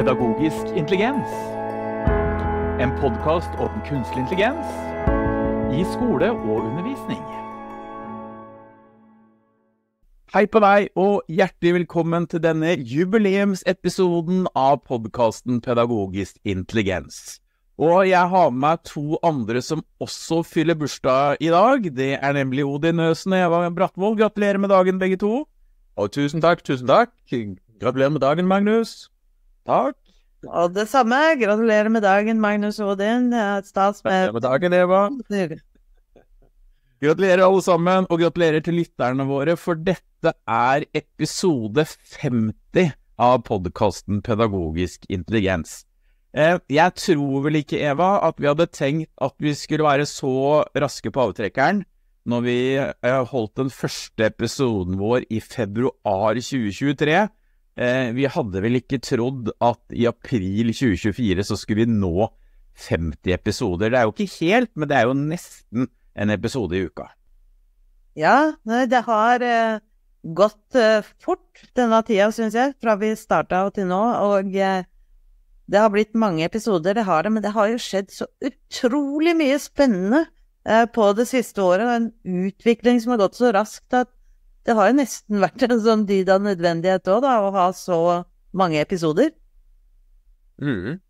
Pedagogisk intelligens. En podkast om kunstig intelligens i skole og undervisning. Hei på deg, og hjertelig velkommen til denne jubileumsepisoden av podkasten Pedagogisk intelligens. Og jeg har med meg to andre som også fyller bursdag i dag. Det er nemlig Odin Øsen og Eva Brattvoll. Gratulerer med dagen, begge to. Og tusen takk, tusen takk. Gratulerer med dagen, Magnus. Takk. Og det samme. Gratulerer med dagen, Magnus Odin. Stas Gratulerer med dagen, Eva. Gratulerer, alle sammen, og gratulerer til lytterne våre, for dette er episode 50 av podkasten Pedagogisk intelligens. Eh, jeg tror vel ikke, Eva, at vi hadde tenkt at vi skulle være så raske på avtrekkeren når vi eh, holdt den første episoden vår i februar 2023. Eh, vi hadde vel ikke trodd at i april 2024 så skulle vi nå 50 episoder. Det er jo ikke helt, men det er jo nesten en episode i uka. Ja, det har eh, gått eh, fort denne tida, syns jeg, fra vi starta og til nå. Og eh, det har blitt mange episoder, det har det, men det har jo skjedd så utrolig mye spennende eh, på det siste året. En utvikling som har gått så raskt at det har jo nesten vært en sånn dyd av nødvendighet òg, da, å ha så mange episoder. Mm.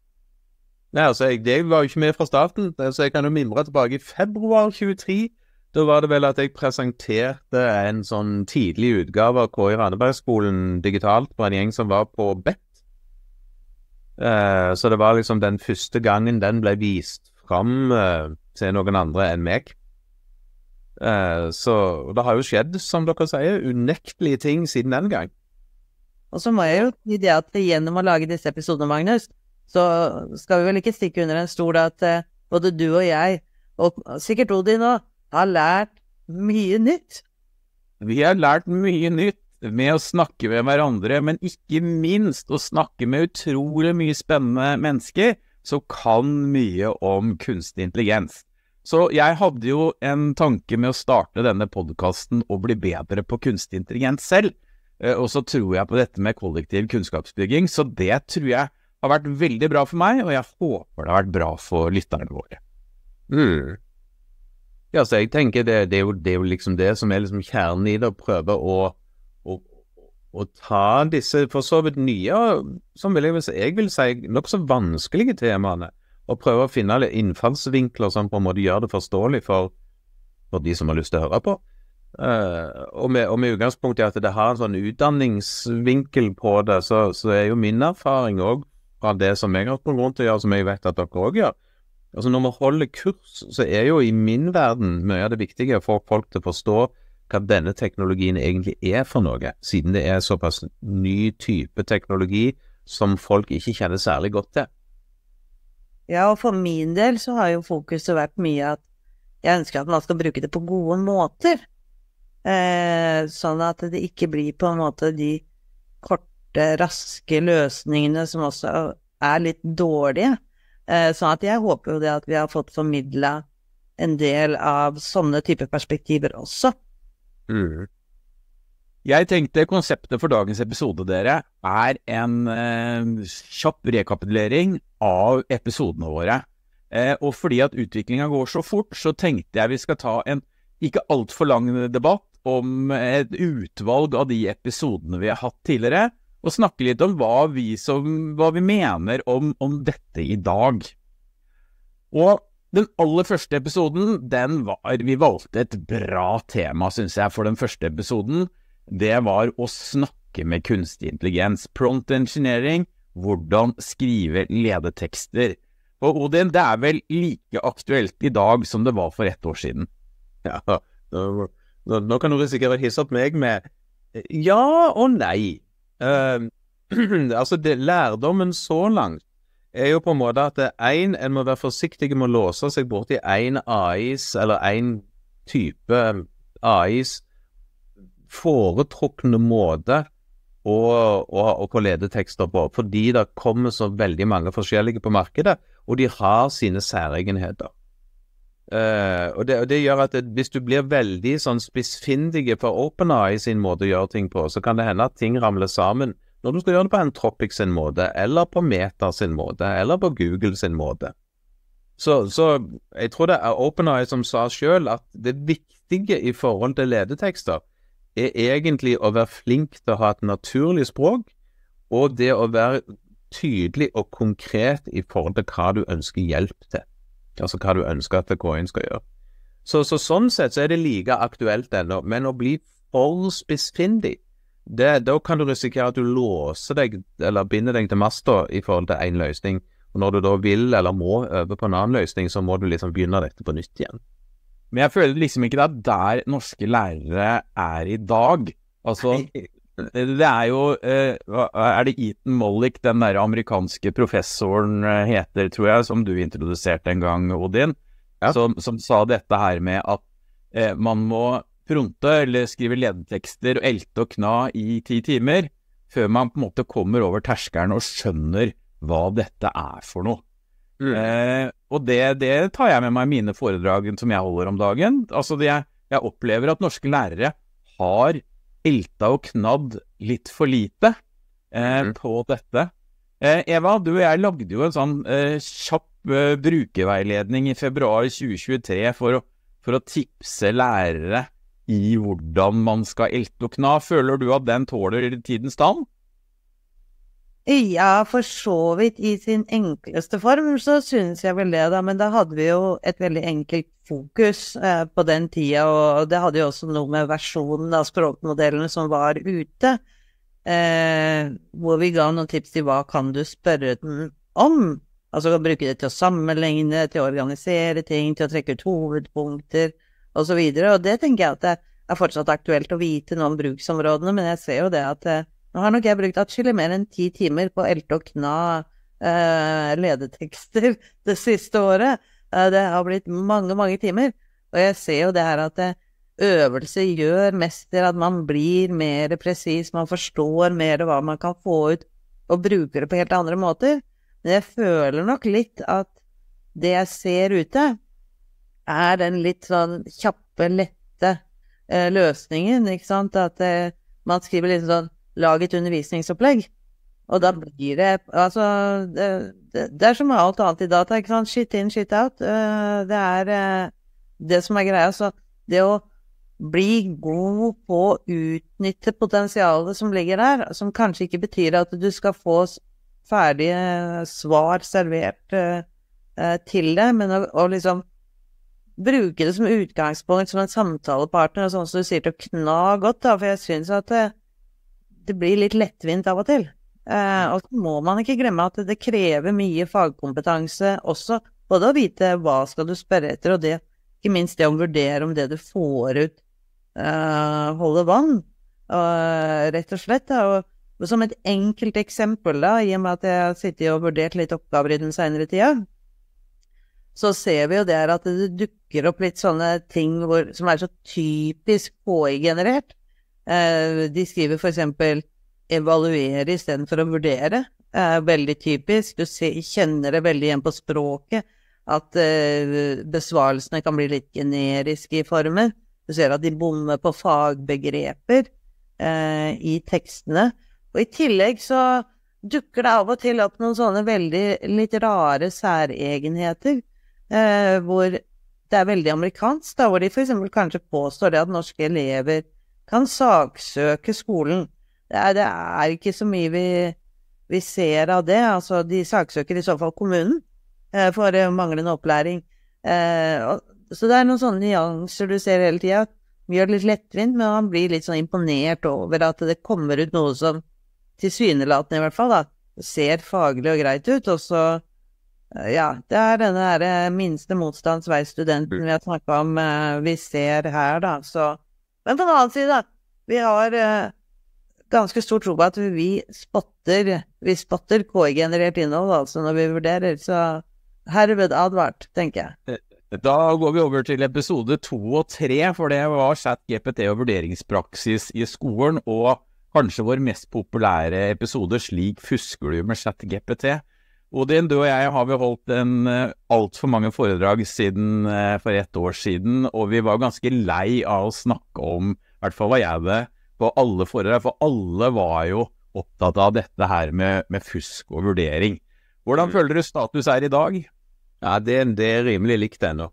Nei, altså, jeg, jeg var jo ikke med fra starten, så jeg kan jo mimre tilbake i februar 23. Da var det vel at jeg presenterte en sånn tidlig utgave av KI Randebergskolen digitalt på en gjeng som var på BET. Eh, så det var liksom den første gangen den ble vist fram eh, til noen andre enn meg. Eh, så det har jo skjedd, som dere sier, unektelige ting siden den gang. Og så må jeg jo si det at gjennom å lage disse episodene, Magnus, så skal vi vel ikke stikke under en stol at uh, både du og jeg, og sikkert Odin òg, har lært mye nytt. Vi har lært mye nytt med å snakke med hverandre, men ikke minst å snakke med utrolig mye spennende mennesker som kan mye om kunstig intelligens. Så jeg hadde jo en tanke med å starte denne podkasten og bli bedre på kunstig intelligens selv. Eh, og så tror jeg på dette med kollektiv kunnskapsbygging, så det tror jeg har vært veldig bra for meg, og jeg håper det har vært bra for lytterne våre. Mm. Ja, så jeg tenker det, det, er jo, det, er jo, liksom det som er liksom kjernen i det, å prøve å, å, å ta disse for så vidt nye, som vil jeg, jeg vil si, nokså vanskelige temaene, og prøve å finne innfallsvinkler som på en måte gjør det forståelig for, for de som har lyst til å høre på. Uh, og, med, og, med, utgangspunkt i at det har en sånn utdanningsvinkel på det, så, så er jo min erfaring òg fra det som jeg har hatt grunn til å gjøre, som jeg vet at dere òg gjør. Altså Når vi holder kurs, så er jo i min verden mye av det viktige å få folk til å forstå hva denne teknologien egentlig er for noe, siden det er såpass ny type teknologi som folk ikke kjenner særlig godt til. Ja, og for min del så har jo fokuset vært mye at jeg ønsker at man skal bruke det på gode måter. Eh, sånn at det ikke blir på en måte de korte, raske løsningene som også er litt dårlige. Eh, sånn at jeg håper jo det at vi har fått formidla en del av sånne typer perspektiver også. Mm. Jeg tenkte konseptet for dagens episode, dere, er en eh, kjapp rekapitulering av episodene våre. Eh, og fordi at utviklinga går så fort, så tenkte jeg vi skal ta en ikke altfor lang debatt om et utvalg av de episodene vi har hatt tidligere, og snakke litt om hva vi, som, hva vi mener om, om, dette i dag. Og den aller første episoden, den var Vi valgte et bra tema, syns jeg, for den første episoden. Det var å snakke med kunstig intelligens. Prompt engineering, hvordan skrive ledetekster. Og Odin, det er vel like aktuelt i dag som det var for ett år siden? Ja, nå, nå kan du risikere å hisse opp meg med ja og nei. Uh, altså, det, lærdommen så langt er jo på en måte at én, en må være forsiktig med å låse seg borti én AIs, eller én type AIs foretrukne måte å, og, og få ledetekster på, fordi det kommer så veldig mange forskjellige på markedet, og de har sine særegenheter. Uh, og, det, og, det, gjør at det, hvis du blir veldig sånn spissfindige for OpenAI sin måte å gjøre ting på, så kan det hende at ting ramler sammen når du skal gjøre det på Antropic sin måte, eller på Meta sin måte, eller på Google sin måte. Så, så jeg tror det er OpenAI som sa sjøl at det viktige i forhold til ledetekster er egentlig å være flink til å ha et naturlig språk, og det å være tydelig og konkret i forhold til hva du ønsker hjelp til. Altså hva du ønsker at KI-en skal gjøre. Så, så, sånn sett så er det like aktuelt ennå, men å bli for spissfindig, det, da kan du risikere at du låser deg, eller binder deg til masta i forhold til én løsning. Og når du da vil eller må øve på en annen løsning, så må du liksom begynne dette på nytt igjen. Men jeg føler liksom ikke det er der norske lærere er i dag. Altså, det er jo eh, Er det Eaton Mollick, den der amerikanske professoren eh, heter, tror jeg, som du introduserte en gang, Odin, ja. som, som, sa dette her med at eh, man må pronte eller skrive ledetekster og elte og kna i ti timer før man på en måte kommer over terskelen og skjønner hva dette er for noe. Mm. Eh, og det, det, tar jeg med meg i mine foredrag som jeg holder om dagen. Altså, jeg, jeg, opplever at norske lærere har elta og knadd litt for lite eh, mm. på dette. Eh, Eva, du og jeg lagde jo en sånn eh, kjapp eh, brukerveiledning i februar 2023 for å, for å tipse lærere i hvordan man skal elte og kna. Føler du at den tåler tidens tann? Ja, for så vidt. I sin enkleste form så synes jeg vel det, da. Men da hadde vi jo et veldig enkelt fokus eh, på den tida, og det hadde jo også noe med versjonen av språkmodellene som var ute. Eh, hvor vi ga noen tips til hva kan du spørre den om. Altså bruke det til å sammenligne, til å organisere ting, til å trekke ut hovedpunkter osv. Og, så og det tenker jeg at det er fortsatt aktuelt å vite noe om bruksområdene, men jeg ser jo det at eh, nå har nok jeg brukt atskillig mer enn ti timer på å elte og kna eh, ledetekster det siste året. Eh, det har blitt mange, mange timer. Og jeg ser jo det her at det, eh, øvelse gjør mester, at man blir mer presis, man forstår mer hva man kan få ut, og bruker det på helt andre måter. Men jeg føler nok litt at det jeg ser ute, er den litt sånn kjappe, lette eh, løsningen, ikke sant? At eh, man skriver litt sånn lag et undervisningsopplegg. Og da blir det Altså, det, det, det er som alt annet i data, ikke sant. Shit in, shit out. Uh, det er uh, det som er greia. Så det å bli god på å utnytte potensialet som ligger der, som kanskje ikke betyr at du skal få ferdige svar servert uh, til det, men å, å, liksom bruke det som utgangspunkt som en samtalepartner, sånn som du sier, til å kna godt, da, for jeg syns at det blir litt lettvint av og til. Eh, og så må man ikke glemme at det krever mye fagkompetanse også, både å vite hva skal du spørre etter, og det, ikke minst det å vurdere om det du får ut, eh, holder vann, og, rett og slett. Da. Og som et enkelt eksempel, da, i og med at jeg har sittet og vurdert litt oppgaver i den seinere tida, så ser vi jo der at det dukker opp litt sånne ting hvor, som er så typisk KI-generert. Eh, de skriver eksempel 'evaluere' istedenfor å vurdere. Eh, veldig typisk. Du kjenner det veldig igjen på språket. At eh, besvarelsene kan bli litt generiske i formen. Du ser at de bommer på fagbegreper i tekstene. Og i tillegg så dukker det av og til opp noen sånne veldig litt rare særegenheter, eh, hvor det er veldig amerikansk, da, hvor de f.eks. kanskje påstår det at norske elever kan saksøke skolen. Det er, det er ikke så mye vi, vi, ser av det. Altså, de saksøker i så fall kommunen eh, for eh, manglende opplæring. Eh, og, så det er noen sånne nyanser du ser hele tida. Gjør det litt lettvint, men man blir litt sånn imponert over at det kommer ut noe som tilsynelatende i hvert fall, da, ser faglig og greit ut, og så eh, ja, det er denne her eh, minste motstands vei studenten vi har snakka om, vi ser her, da, så men på den annen side, vi har eh, ganske stor tro på at vi spotter, vi spotter KI-generert innhold, altså når vi vurderer. Så herved advart, tenker jeg. Eh, da går vi over til episode to og tre, for det var chat GPT og vurderingspraksis i skolen. Og kanskje vår mest populære episode, Slik fusker du med chat GPT. Odin, du og jeg har vi holdt en uh, altfor mange foredrag siden uh, for ett år siden, og vi var ganske lei av å snakke om, i hvert fall var jeg det, på alle foredrag, for alle var jo opptatt av dette her med, med fusk og vurdering. Hvordan Mm. føler du status er i dag? Ja, det, det er rimelig likt ennå.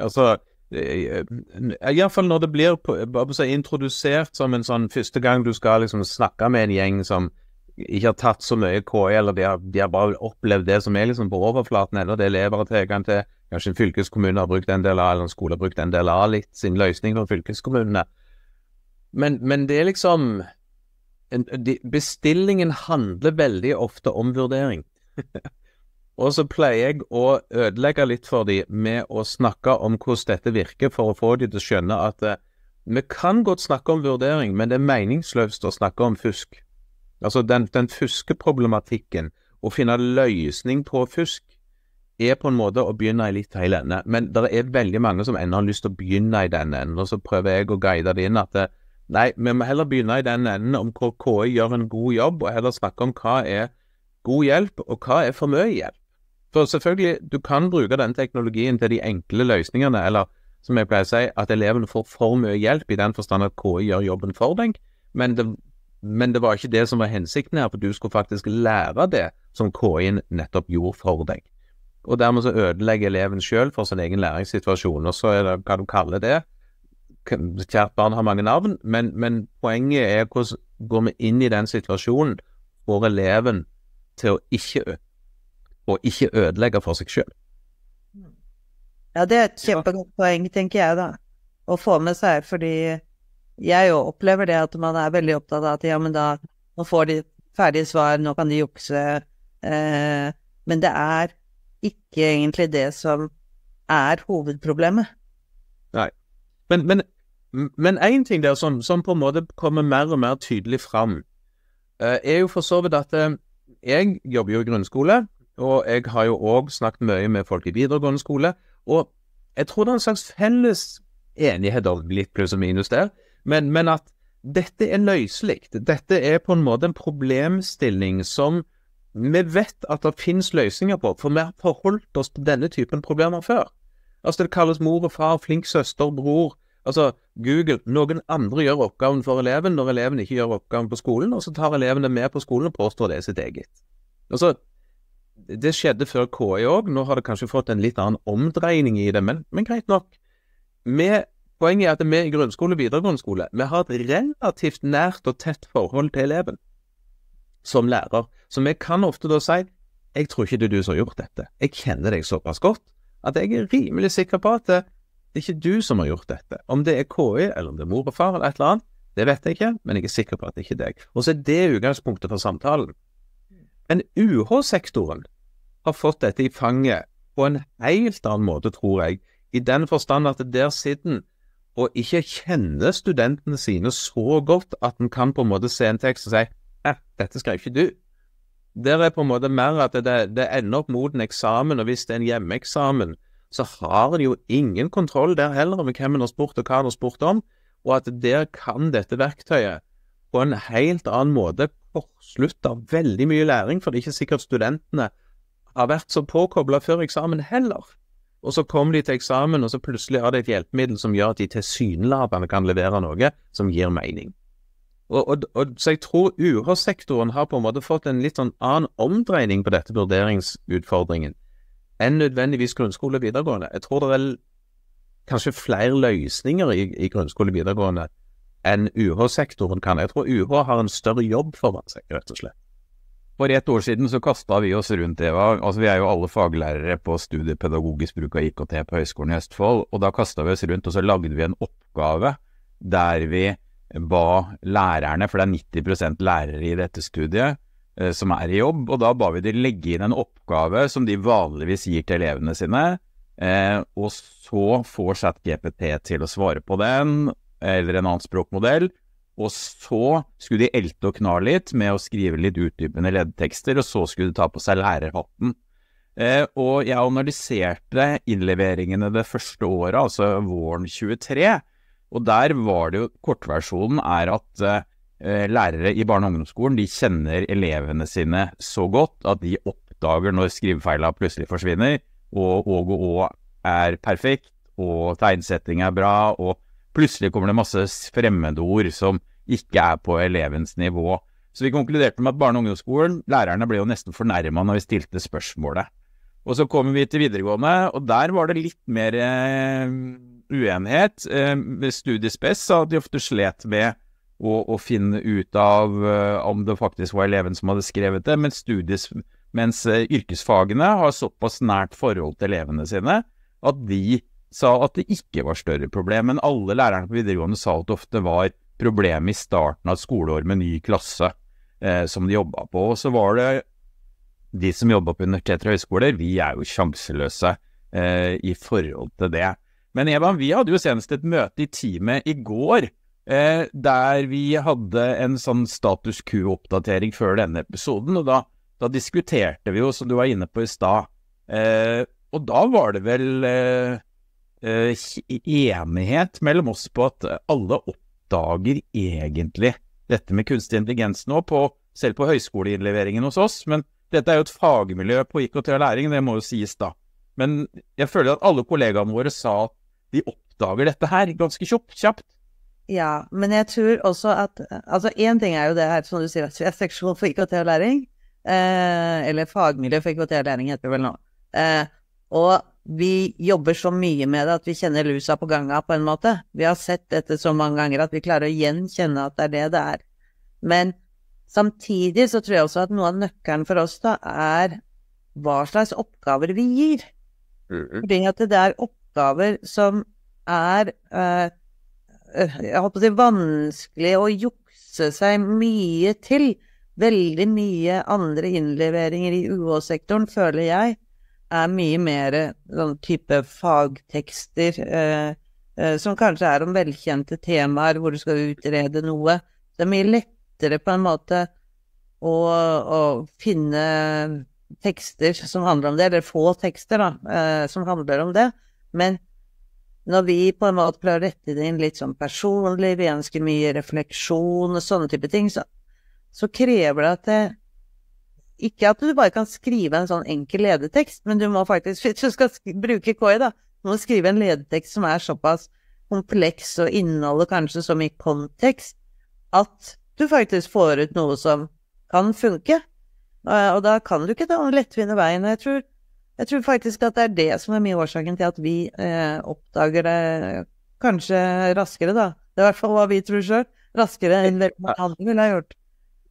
Altså, iallfall når det blir på, på, på introdusert som en sånn første gang du skal liksom snakke med en gjeng som ikke har tatt så mye KI, eller de har, de har bare opplevd det som er liksom på overflaten ennå, det elever har tilgang til. Kanskje en fylkeskommune har brukt en del av, eller en skole har brukt en del av litt sin løsning for fylkeskommunene. Men, men det er liksom en, de, Bestillingen handler veldig ofte om vurdering. Og så pleier jeg å ødelegge litt for dem med å snakke om hvordan dette virker, for å få dem til å skjønne at eh, vi kan godt snakke om vurdering, men det er meningsløst å snakke om fusk. Altså den, den fuskeproblematikken, å finne løsning på fusk, er på en måte å begynne i litt feil ende. Men det er veldig mange som ennå har lyst til å begynne i den enden, og så prøver jeg å guide det inn at det, nei, vi må heller begynne i den enden om hvor KI gjør en god jobb, og heller snakke om hva er god hjelp, og hva er for mye hjelp. For selvfølgelig, du kan bruke den teknologien til de enkle løsningene, eller som jeg pleier å si, at eleven får for mye hjelp i den forstand at KI gjør jobben for deg, men det, men det var ikke det som var hensikten her, for du skulle faktisk lære det som KI-en nettopp gjorde for deg. Og dermed så ødelegger eleven sjøl for sin egen læringssituasjon, og så er det hva du kaller det. Kjært barn har mange navn, men, men poenget er hvordan går vi inn i den situasjonen, får eleven til å ikke å ikke ødelegge for seg sjøl. Ja, det er et kjempegodt poeng, tenker jeg, da. Å få med seg, fordi jeg jo opplever det at man er veldig opptatt av at ja, men da nå får de ferdige svar, nå kan de jukse. Eh, men det er ikke egentlig det som er hovedproblemet. Nei. Men, men, én ting der som, som, på en måte kommer mer og mer tydelig fram, eh, er jo for så vidt at eh, jeg jobber jo i grunnskole, og jeg har jo òg snakket mye med folk i videregående skole. Og jeg tror det er en slags felles enighet om litt pluss og minus der, men, men at dette er løselig. Dette er på en måte en problemstilling som vi vet at det finnes løsninger på, for vi har forholdt oss til denne typen problemer før. Altså Det kalles mor og far, flink søster, bror. Altså Google. Noen andre gjør oppgaven for eleven når eleven ikke gjør oppgaven på skolen, og så tar eleven det med på skolen og påstår det er sitt eget. Altså, det skjedde før KI òg, nå har det kanskje fått en litt annen omdreining i det, men, men greit nok. Med, poenget er at vi i grunnskole og videregående skole vi har et relativt nært og tett forhold til eleven som lærer. Så vi kan ofte da si jeg tror ikke det er du som har gjort dette, jeg kjenner deg såpass godt at jeg er rimelig sikker på at det, er ikke du som har gjort dette. Om det er KI, eller om det er mor og far, eller et eller annet, det vet jeg ikke, men jeg er sikker på at det ikke er deg. Og så er det utgangspunktet for samtalen. Men UH-sektoren har fått dette i fanget på en helt annen måte, tror jeg, i den forstand at der sitter og ikke kjenner studentene sine så godt at en kan på en måte se en tekst og si eh, dette skrev ikke du. Der er på en måte mer at det, det ender opp mot en eksamen, og hvis det er en hjemmeeksamen, så har en jo ingen kontroll der heller med hvem en har spurt og hva en har spurt om, og at der kan dette verktøyet på en helt annen måte kortslutte veldig mye læring, for det er ikke sikkert studentene har vært så påkobla før eksamen heller. Og så kommer de til eksamen, og så plutselig har de et hjelpemiddel som gjør at de tilsynelatende kan levere noe som gir mening. Og, og, og, så jeg tror UH-sektoren har på en måte fått en litt sånn annen omdreining på dette vurderingsutfordringen enn nødvendigvis grunnskole og videregående. Jeg tror det er kanskje flere løsninger i, i grunnskole og videregående enn UH-sektoren kan. Jeg tror UH har en større jobb foran seg, rett og slett. For ett år siden så kasta vi oss rundt, Eva. Altså Vi er jo alle faglærere på studiet pedagogisk bruk av IKT på Høgskolen i Østfold. Og da kasta vi oss rundt, og så lagde vi en oppgave der vi ba lærerne, for det er 90% lærere i dette studiet eh, som er i jobb, og da ba vi de legge inn en oppgave som de vanligvis gir til elevene sine, eh, og så får ChatGPT til å svare på den, eller en annen språkmodell, og så skulle de elte og kna litt med å skrive litt utdypende leddtekster, og så skulle de ta på seg lærerhatten. Eh, og jeg analyserte innleveringene det første året, altså våren 23, og der var det jo Kortversjonen er at eh, lærere i barne- og ungdomsskolen de kjenner elevene sine så godt at de oppdager når skrivefeila plutselig forsvinner, og Åg Å er perfekt, og tegnsetting er bra, og plutselig kommer det masse fremmedord som ikke er på elevens nivå. Så vi konkluderte med at barne- og ungdomsskolen, lærerne ble jo nesten fornærma når vi stilte spørsmålet. Og så kommer vi til videregående, og der var det litt mer eh, uenighet. Eh, Studiespes sa at de ofte slet med å, å finne ut av eh, om det faktisk var eleven som hadde skrevet det, mens, studies, mens eh, yrkesfagene har såpass nært forhold til elevene sine at de sa at det ikke var større problem. Men alle lærerne på videregående sa at det ofte var problem i starten av et skoleår med ny klasse eh, som de jobba på. Og så var det de som jobba på universiteter og høyskoler, vi er jo sjanseløse eh, i forhold til det. Men Evan, vi hadde jo senest et møte i teamet i går eh, der vi hadde en sånn status quo-oppdatering før denne episoden. Og da, da, diskuterte vi jo, som du var inne på i stad, eh, og da var det vel eh, enighet mellom oss på at alle oppdager egentlig dette med kunstig intelligens nå, på, selv på høyskoleinnleveringen hos oss. Men dette er jo et fagmiljø på IKT og læring, det må jo sies da. Men jeg føler at alle kollegaene våre sa at de oppdager dette her ganske kjapt. Ja, men jeg tror også at Altså, én ting er jo det her, som du sier, at vi er seksjon for IKT og læring. Eh, eller fagmiljø for IKT og læring, heter det vel nå. Eh, og vi jobber så mye med det at vi kjenner lusa på ganga, på en måte. Vi har sett dette så mange ganger at vi klarer å gjenkjenne at det er det det er. Men samtidig så tror jeg også at noe av nøkkelen for oss da er hva slags oppgaver vi gir. Fordi at det er oppgaver som er øh, jeg holdt på å si vanskelig å jukse seg mye til. Veldig mye andre innleveringer i UH-sektoren, føler jeg, er mye mer sånn type fagtekster eh, eh, som kanskje er om velkjente temaer hvor du skal utrede noe. Det er mye lettere på en måte å, å finne tekster som handler om det, eller få tekster da, eh, som handler om det. Men når vi på en måte prøver å rette det inn litt sånn personlig, vi ønsker mye refleksjon og sånne type ting, så, så krever det at det ikke at du bare kan skrive en sånn enkel ledetekst, men du må faktisk, hvis du skal bruke KI, da, du må skrive en ledetekst som er såpass kompleks og inneholder kanskje så mye kontekst at du faktisk får ut noe som kan funke. Og da kan du ikke den lettvinne veien. Jeg tror, jeg tror faktisk at det er det som er mye årsaken til at vi eh, oppdager det kanskje raskere, da. Det er i hvert fall hva vi tror sjøl. Raskere enn hva andre ville ha gjort.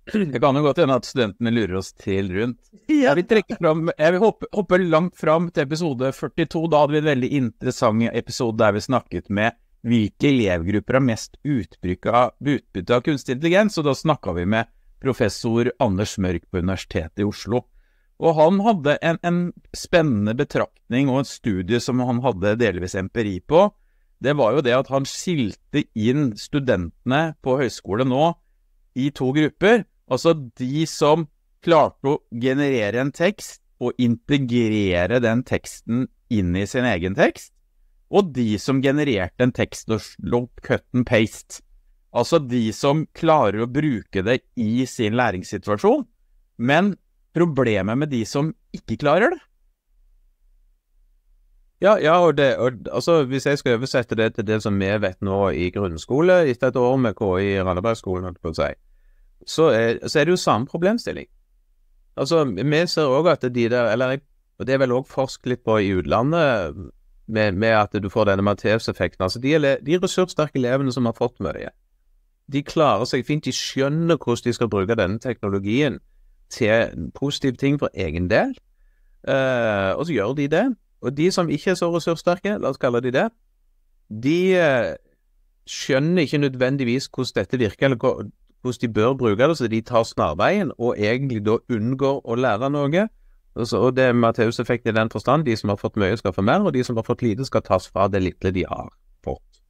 Det kan jo godt hende at studentene lurer oss til rundt. Jeg vil trekke fram, jeg vil hoppe, hoppe, langt fram til episode 42. Da hadde vi en veldig interessant episode der vi snakket med hvilke elevgrupper har mest utbytte av kunstig intelligens, og da snakka vi med professor Anders Mørk på Universitetet i Oslo. Og han hadde en, en spennende betraktning og en studie som han hadde delvis empiri på. Det var jo det at han skilte inn studentene på høyskole nå i to grupper. Altså de som klarte å generere en tekst og integrere den teksten inn i sin egen tekst, og de som genererte en tekst og slo cut and paste. Altså de som klarer å bruke det i sin læringssituasjon, men problemet med de som ikke klarer det. Ja, ja og, det, og altså, hvis jeg skal oversette det til det som vi vet nå i grunnskole, etter et år med KI i Randabergskolen, holdt på å si, så er, så er, det jo samme problemstilling. Altså, vi ser òg at de der Eller og det er vel òg forsket litt på i utlandet, med, med at du får denne Matheus-effekten. Altså, de, de ressurssterke elevene som har fått mye, de klarer seg fint. De skjønner hvordan de skal bruke denne teknologien til positive ting for egen del, uh, og så gjør de det. Og de som ikke er så ressurssterke, la oss kalle de det, de uh, skjønner ikke nødvendigvis hvordan dette virker, eller hvordan de bør bruke det, så de tar snarveien og egentlig da unngår å lære noe. Og det er Matteus-effekten i den forstand. De som har fått mye, skal få mer, og de som har fått lite, skal tas fra det lille de har fått.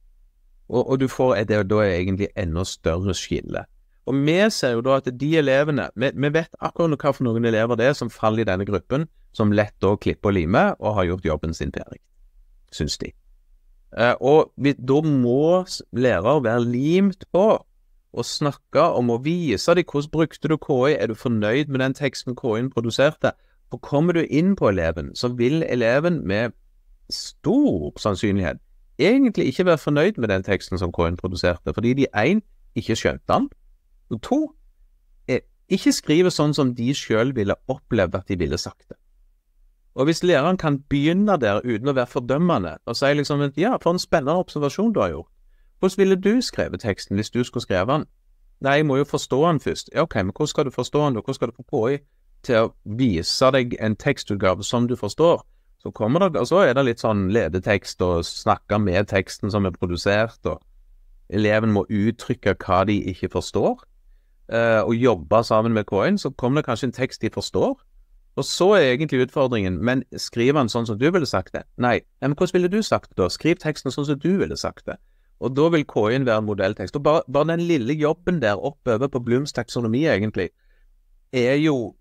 Og, og du får det da er egentlig enda større skille. Og vi ser jo da at de elevene Vi, vi vet akkurat hva for noen elever det er som faller i denne gruppen, som lett da klipper og limer og har gjort jobben sin ferdig, syns de. Eh, og vi, da må lærer være limt på og snakke om å vise dem hvordan brukte du KI, er du fornøyd med den teksten KI-en produserte? For kommer du inn på eleven, så vil eleven med stor sannsynlighet egentlig ikke være fornøyd med den teksten som KI-en produserte, fordi de én ikke skjønte den, og to er ikke skriver sånn som de sjøl ville opplevd at de ville sagt det. Og hvis læreren kan begynne der uten å være fordømmende, og si liksom ja, for en spennende observasjon du har gjort, hvordan ville du skrevet teksten hvis du skulle skrevet den? Nei, jeg må jo forstå den først. Ja, ok, men hvordan skal du forstå den, og hvordan skal du få KI til å vise deg en tekstutgave som du forstår? Så kommer det, og så er det litt sånn ledetekst og snakke med teksten som er produsert, og eleven må uttrykke hva de ikke forstår, eh, og jobbe sammen med KI-en, så kommer det kanskje en tekst de forstår, og så er egentlig utfordringen, men skriver den sånn som du ville sagt det? Nei, men hvordan ville du sagt det da? Skriv teksten sånn som du ville sagt det. Og da vil KI-en være en modelltekst. Og bare, bare, den lille jobben der oppover på Blooms taksonomi, egentlig, er jo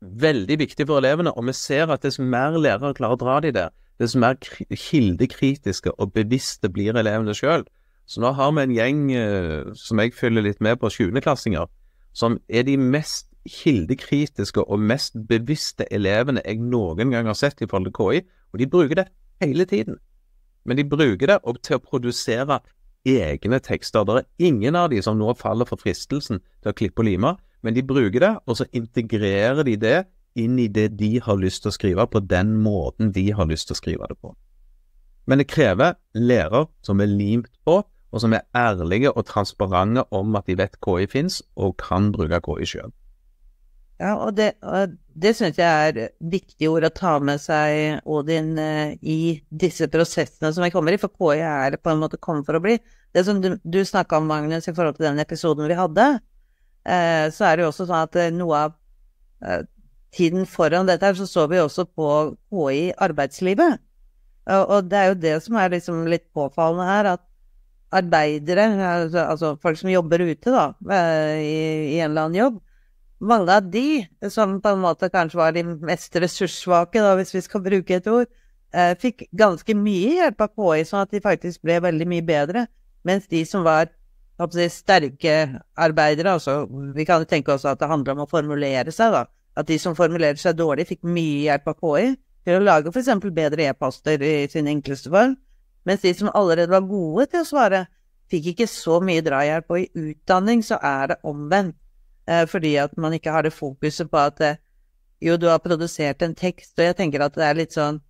veldig viktig for elevene. Og vi ser at dess mer lærere klarer å dra de der, dess mer kildekritiske og bevisste blir elevene sjøl. Så nå har vi en gjeng eh, som jeg følger litt med på, 20.-klassinger, som er de mest kildekritiske og mest bevisste elevene jeg noen gang har sett i forhold til KI, og de bruker det hele tiden. Men de bruker det til å produsere egne tekster. Det er ingen av de som nå faller for fristelsen til å klippe og lime, men de bruker det, og så integrerer de det inn i det de har lyst til å skrive, på den måten de har lyst til å skrive det på. Men det krever lærer som er limt på, og som er ærlige og transparente om at de vet KI finnes, og kan bruke KI sjøl. Ja, og det, og det syns jeg er viktige ord å ta med seg, Odin, eh, i disse prosessene som vi kommer i, for KI er på en måte kommet for å bli. Det som du, du snakka om, Magnus, i forhold til den episoden vi hadde, eh, så er det jo også sånn at eh, noe av tiden foran dette her, så så vi også på KI i arbeidslivet. Og, og, det er jo det som er liksom litt påfallende her, at arbeidere, altså, altså folk som jobber ute, da, i, i en eller annen jobb, mange av de som på en måte kanskje var de mest ressurssvake, da, hvis vi skal bruke et ord, eh, fikk ganske mye hjelp av KI, sånn at de faktisk ble veldig mye bedre. Mens de som var si, sterke arbeidere, altså vi kan jo tenke oss at det handler om å formulere seg, da. At de som formulerer seg dårlig, fikk mye hjelp av KI til å lage f.eks. bedre e-poster i sin enkleste form. Mens de som allerede var gode til å svare, fikk ikke så mye drahjelp. Og i utdanning så er det omvendt. Eh, fordi at man ikke har det fokuset på at eh, jo, du har produsert en tekst, og jeg tenker at det er litt sånn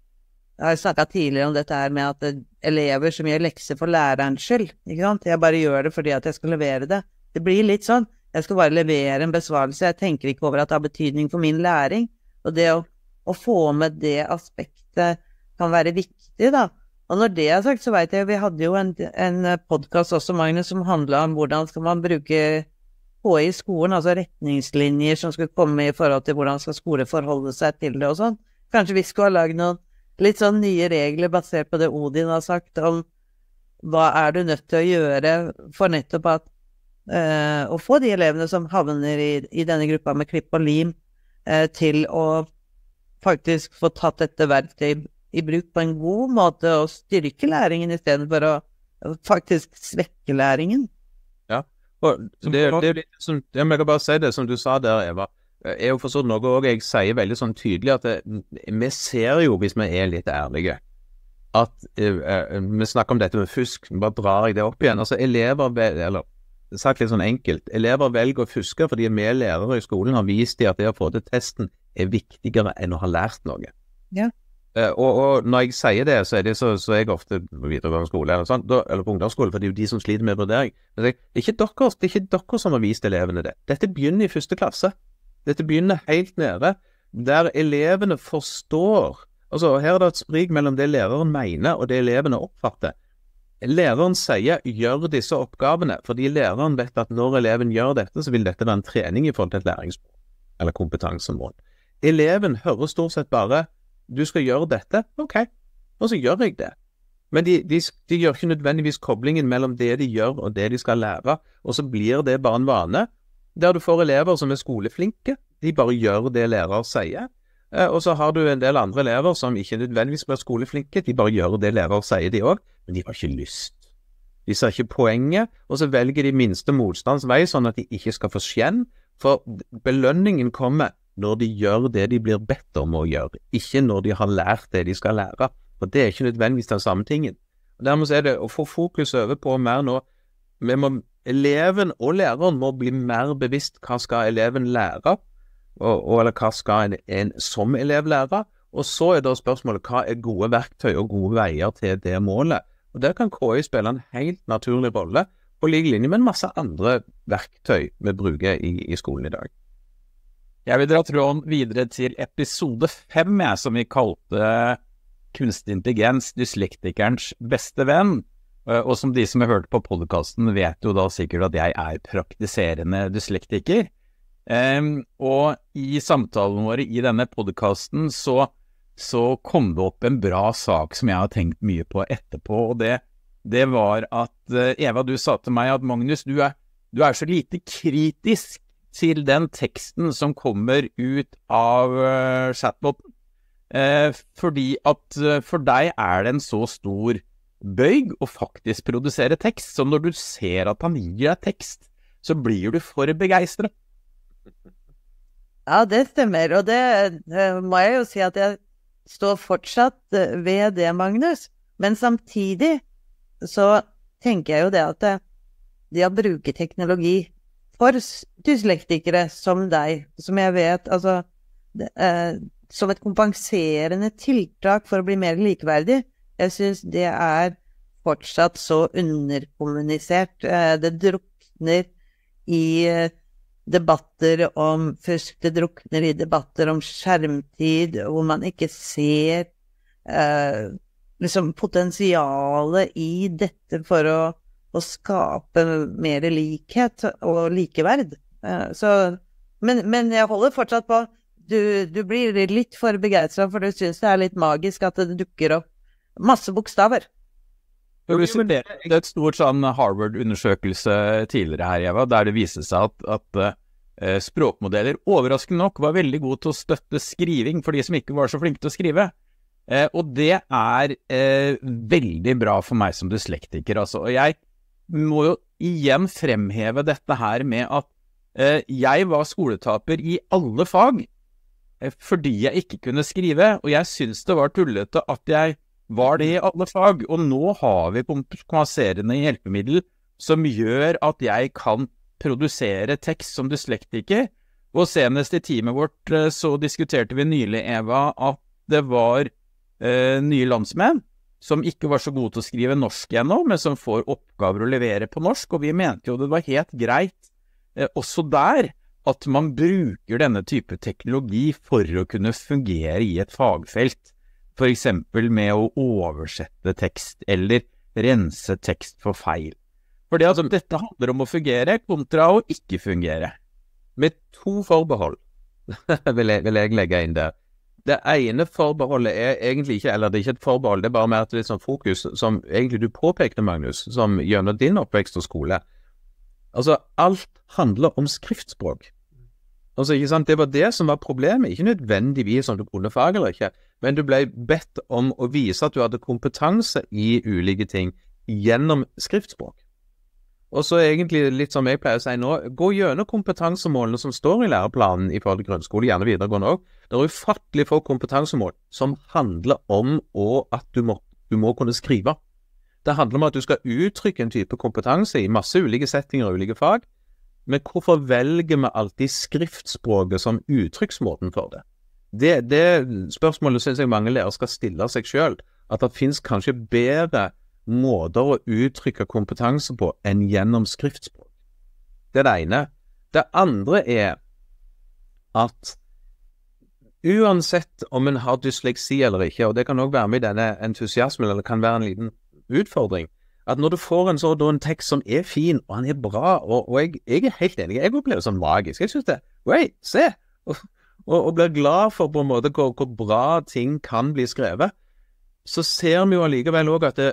Jeg har snakka tidligere om dette her med at eh, elever som gjør lekser for lærerens skyld, ikke sant. Jeg bare gjør det fordi at jeg skal levere det. Det blir litt sånn. Jeg skal bare levere en besvarelse. Jeg tenker ikke over at det har betydning for min læring. Og det å, å få med det aspektet kan være viktig, da. Og når det er sagt, så veit jeg vi hadde jo en, en podkast også, Magnus, som handla om hvordan skal man bruke KI i skolen, altså retningslinjer som skulle komme i forhold til hvordan skal skole forholde seg til det og sånn. Kanskje vi skulle ha lagd noen litt sånn nye regler basert på det Odin har sagt om hva er du nødt til å gjøre for nettopp at uh, å få de elevene som havner i, i denne gruppa med klipp og lim, uh, til å faktisk få tatt dette verktøyet i bruk på en god måte og styrke læringen istedenfor å faktisk svekke læringen. Det, det, jo litt som, jeg må bare si det som du sa der, Eva, er jo forstått noe òg jeg sier veldig sånn tydelig at det, vi ser jo, hvis vi er litt ærlige, at uh, Vi snakker om dette med fusk, bare drar jeg det opp igjen. Altså elever, eller sagt litt sånn enkelt, elever velger å fuske fordi vi lærere i skolen har vist dem at det å få til testen er viktigere enn å ha lært noe. Ja. Uh, og, og, når jeg sier det, så er, det så, så er jeg ofte på videregående skole eller, sånt, eller på ungdomsskole, for det er jo de som sliter med vurdering. Men jeg, det, er ikke dere, det er ikke dere som har vist elevene det. Dette begynner i første klasse. Dette begynner helt nede, der elevene forstår Altså, Her er det et sprik mellom det læreren mener og det elevene oppfatter. Læreren sier 'gjør disse oppgavene', fordi læreren vet at når eleven gjør dette, så vil dette være en trening i forhold til et læringsmål, eller kompetansemål. Eleven hører stort sett bare du skal gjøre dette, ok, og så gjør jeg det. Men de, de, de, gjør ikke nødvendigvis koblingen mellom det de gjør og det de skal lære, og så blir det bare en vane, der du får elever som er skoleflinke, de bare gjør det lærer sier. Eh, og så har du en del andre elever som ikke nødvendigvis blir skoleflinke, de bare gjør det lærer sier, de òg, men de har ikke lyst. De ser ikke poenget, og så velger de minste motstands vei, sånn at de ikke skal få skjenn, for belønningen kommer når de gjør det de blir bedt om å gjøre, ikke når de har lært det de skal lære. For det er ikke nødvendigvis den samme tingen. Og Dermed er det å få fokus over på mer nå må eleven og læreren må bli mer bevisst hva skal eleven lære, og, og eller hva skal en, en som elev lære. Og så er da spørsmålet hva er gode verktøy og gode veier til det målet. Og Der kan KI spille en helt naturlig rolle, på lik linje med en masse andre verktøy vi bruker i, i skolen i dag. Jeg vil dra tråden videre til episode fem, som vi kalte Kunstig intelligens, dyslektikerens beste venn. Eh, og som de som har hørt på podkasten, vet jo da sikkert at jeg er praktiserende dyslektiker. Og i samtalene våre i denne podkasten så, så, kom det opp en bra sak som jeg har tenkt mye på etterpå. Og det, det var at uh, Eva, du sa til meg at Magnus, du er, du er, så lite kritisk til den teksten som kommer ut av uh, chatboten. Eh, fordi at for deg er det en så stor bøyg å faktisk produsere tekst. Så når du ser at han gir deg tekst, så blir du for begeistra. Ja, det stemmer. Og det, det må jeg jo si at jeg står fortsatt eh, ved det, Magnus. Men samtidig så tenker jeg jo det at det, det å bruke teknologi for dyslektikere som deg, som jeg vet Altså det, eh, som et kompenserende tiltak for å bli mer likeverdig, jeg syns det er fortsatt så underkommunisert. Eh, det drukner i eh, debatter om fusk, det drukner i debatter om skjermtid, hvor man ikke ser eh, liksom potensialet i dette for å, å skape mer likhet og likeverd. Eh, så, men, men, jeg holder fortsatt på. Du, du blir litt for begeistra, for du syns det er litt magisk at det dukker opp masse bokstaver. Det er et stort sånn Harvard-undersøkelse tidligere her, Eva, der det viste seg at, at uh, språkmodeller overraskende nok var veldig gode til å støtte skriving for de som ikke var så flinke til å skrive. Eh, og det er eh, veldig bra for meg som dyslektiker, altså. Og jeg må jo igjen fremheve dette her med at jeg var skoletaper i alle fag fordi jeg ikke kunne skrive, og jeg syns det var tullete at jeg var det i alle fag. Og nå har vi kompenserende hjelpemiddel som gjør at jeg kan produsere tekst som dyslektiker. Og senest i teamet vårt eh, så diskuterte vi nylig, Eva, at det var eh, nye landsmenn som ikke var så gode til å skrive norsk ennå, men som får oppgaver å levere på norsk. Og vi mente jo det var helt greit eh, også der at man bruker denne type teknologi for å kunne fungere i et fagfelt f.eks. med å oversette tekst eller rense tekst for feil. For det, altså, dette handler om å fungere kontra å ikke fungere. Med to forbehold vil, jeg, vil jeg legge inn der. Det ene forbeholdet er egentlig ikke Eller det er ikke et forbehold, det er bare mer et litt sånn fokus som egentlig du påpekte, Magnus, som gjennom din oppvekst og skole. Altså, alt handler om skriftspråk. Altså, ikke sant? Det var det som var problemet, ikke nødvendigvis om du kunne fag eller ikke, men du ble bedt om å vise at du hadde kompetanse i ulike ting gjennom skriftspråk. Og så egentlig litt som jeg pleier å si nå, gå gjennom kompetansemålene som står i læreplanen i forhold til grunnskole, gjerne videregående òg. Det er ufattelig få kompetansemål som handler om at du må, du må kunne skrive. Det handler om at du skal uttrykke en type kompetanse i masse ulike settinger og ulike fag. Men hvorfor velger vi alltid skriftspråket som uttrykksmåten for det? Det, det spørsmålet syns jeg mange lærere skal stille seg sjøl. At det finnes kanskje bedre måter å uttrykke kompetanse på enn gjennom skriftspråk. Det er det ene. Det andre er at uansett om en har dysleksi eller ikke, og det kan òg være med i denne entusiasmen, eller kan være en liten utfordring, at når du får en, så, en tekst som er fin, og han er bra, og, og jeg, jeg, er helt enig, jeg opplever det som magisk. Jeg synes det Wait, se! Og, og, og, blir glad for på en måte hvor, hvor, bra ting kan bli skrevet. Så ser vi jo allikevel òg at det,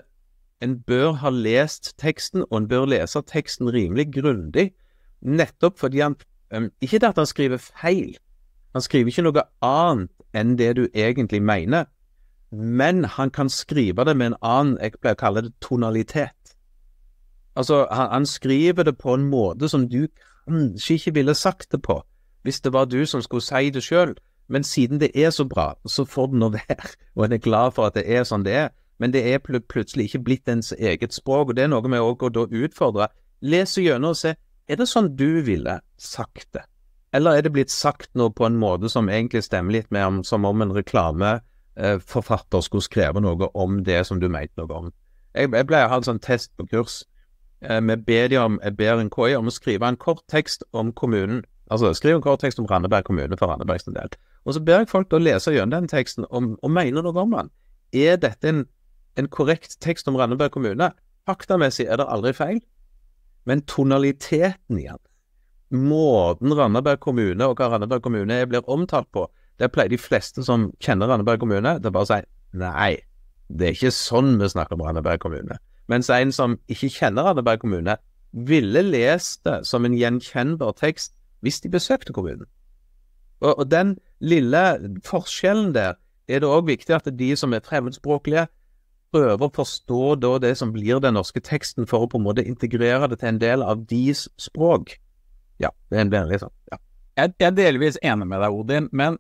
en bør ha lest teksten, og en bør lese teksten rimelig grundig, nettopp fordi han Ikke det at han skriver feil, han skriver ikke noe annet enn det du egentlig mener men han kan skrive det med en annen, jeg pleier å kalle det tonalitet. Altså, han, han, skriver det på en måte som du kanskje ikke ville sagt det på, hvis det var du som skulle si det sjøl. Men siden det er så bra, så får det nå være, og en er glad for at det er sånn det er. Men det er pl plutselig ikke blitt ens eget språk, og det er noe med å utfordre lese gjennom og se er det sånn du ville sagt det, eller er det blitt sagt noe på en måte som egentlig stemmer litt mer om, som om en reklameforfatter skulle skrevet noe om det som du mente noe om. Jeg, jeg pleier å ha en sånn test på kurs. Eh, Vi ber de om, jeg ber NKI om å skrive en kort tekst om kommunen. Altså skriv en kort tekst om Randeberg kommune for Randebergs del. Og så ber jeg folk å lese gjennom den teksten om, og mene noe om den. Er dette en, en korrekt tekst om Randeberg kommune? Faktamessig er det aldri feil, men tonaliteten i den, måten Randaberg kommune og hva Randaberg kommune blir omtalt på, det pleier de fleste som kjenner Randaberg kommune, til bare å si nei, det er ikke sånn vi snakker om Randaberg kommune. Mens en som ikke kjenner Randaberg kommune, ville lest det som en gjenkjennbar tekst hvis de besøkte kommunen. Og, og den lille forskjellen der er det òg viktig at de som er fremmedspråklige, prøver å forstå det som blir den norske teksten, for å på en måte integrere det til en del av deres språk. Ja, er liksom. Ja. Jeg, jeg er delvis enig med deg, Odin, men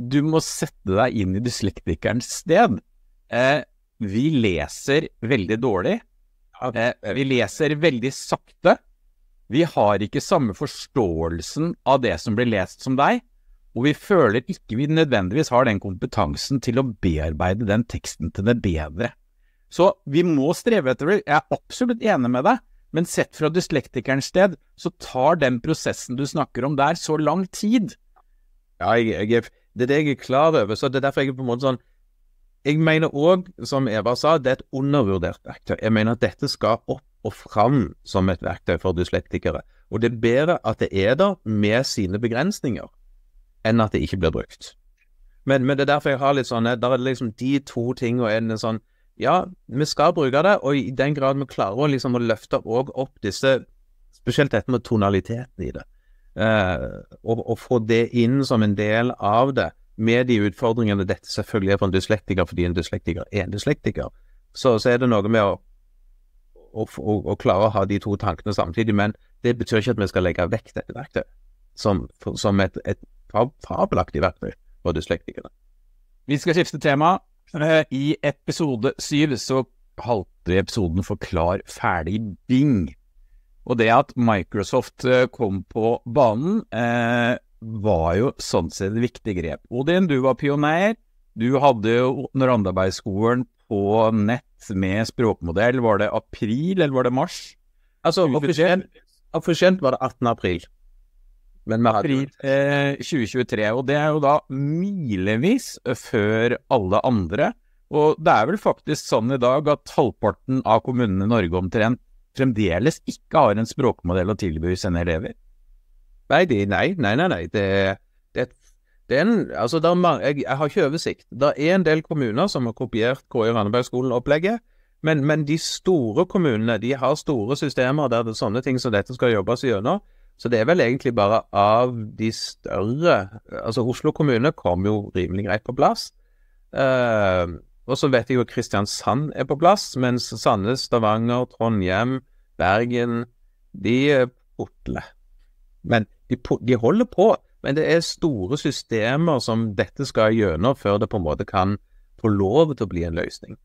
du må sette deg inn i dyslektikerens sted. Eh, vi leser veldig dårlig. Eh, vi leser veldig sakte. Vi har ikke samme forståelsen av det som blir lest som deg, og vi føler ikke vi nødvendigvis har den kompetansen til å bearbeide den teksten til det bedre. Så vi må streve etter det. Jeg er absolutt enig med deg, men sett fra dyslektikerens sted, så tar den prosessen du snakker om der, så lang tid. Ja, jeg, jeg det er det jeg er klar over. så Det er derfor jeg er på en måte sånn Jeg mener òg, som Eva sa, det er et undervurdert verktøy. Jeg mener at dette skal opp og fram som et verktøy for dyslektikere. Og det er bedre at det er der med sine begrensninger, enn at det ikke blir brukt. Men, men det er derfor jeg har litt sånn Der er liksom de to tingene er en sånn Ja, vi skal bruke det, og i den grad vi klarer å liksom å løfte opp disse Spesielt dette med tonaliteten i det. Eh, og, og få det inn som en del av det, med de utfordringene dette selvfølgelig er for en dyslektiker, fordi en dyslektiker er en dyslektiker. Så, så er det noe med å, å, å klare å ha de to tankene samtidig. Men det betyr ikke at vi skal legge vekk dette verktøyet som, som et, et fabelaktig verktøy for dyslektikere. Vi skal skifte tema. I episode syv så kalte vi episoden for Klar, ferdig, bing. Og det at Microsoft eh, kom på banen, eh, var jo sånn sett et viktig grep. Odin, du var pioner. Du hadde jo Randabergskolen på nett med språkmodell. Var det april, eller var det mars? Altså, offisielt, offisielt var det 18. april. Men hadde April eh, 2023. Og det er jo da milevis før alle andre. Og det er vel faktisk sånn i dag at halvparten av kommunene i Norge omtrent fremdeles ikke har en språkmodell å tilby sine elever. Nei, de, nei, nei, nei, nei. Det, det, det er en Altså, det er mange, jeg, jeg har ikke oversikt. Det er en del kommuner som har kopiert KI Randebergskolen-opplegget, men, men de store kommunene de har store systemer der det er sånne ting som dette skal jobbes gjennom. Så det er vel egentlig bare av de større Altså, Oslo kommune kom jo rimelig greit på plass. Eh, og så vet jeg jo at Kristiansand er på plass, mens Sandnes, Stavanger, Trondheim, Bergen De eh, putler. Men de, de holder på. Men det er store systemer som dette skal gjennom før det på en måte kan få lov til å bli en løsning.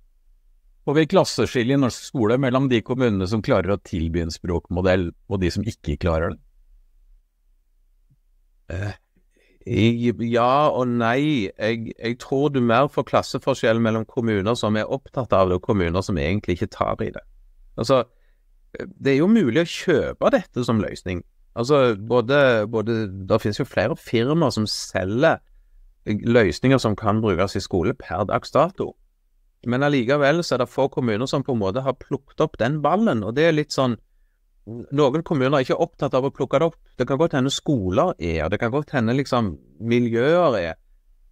Får vi klasseskille i norsk skole mellom de kommunene som klarer å tilby en språkmodell, og de som ikke klarer det? Jeg, ja og nei. Jeg, jeg tror du mer får klasseforskjell mellom kommuner som er opptatt av det, og kommuner som egentlig ikke tar i det. Altså, det er jo mulig å kjøpe dette som løsning. Altså, både, både Det finnes jo flere firmaer som selger løsninger som kan brukes i skole per dags dato. Men allikevel så er det få kommuner som på en måte har plukket opp den ballen, og det er litt sånn noen kommuner er ikke opptatt av å plukke det opp. Det kan godt hende skoler er, det kan godt hende liksom miljøer er,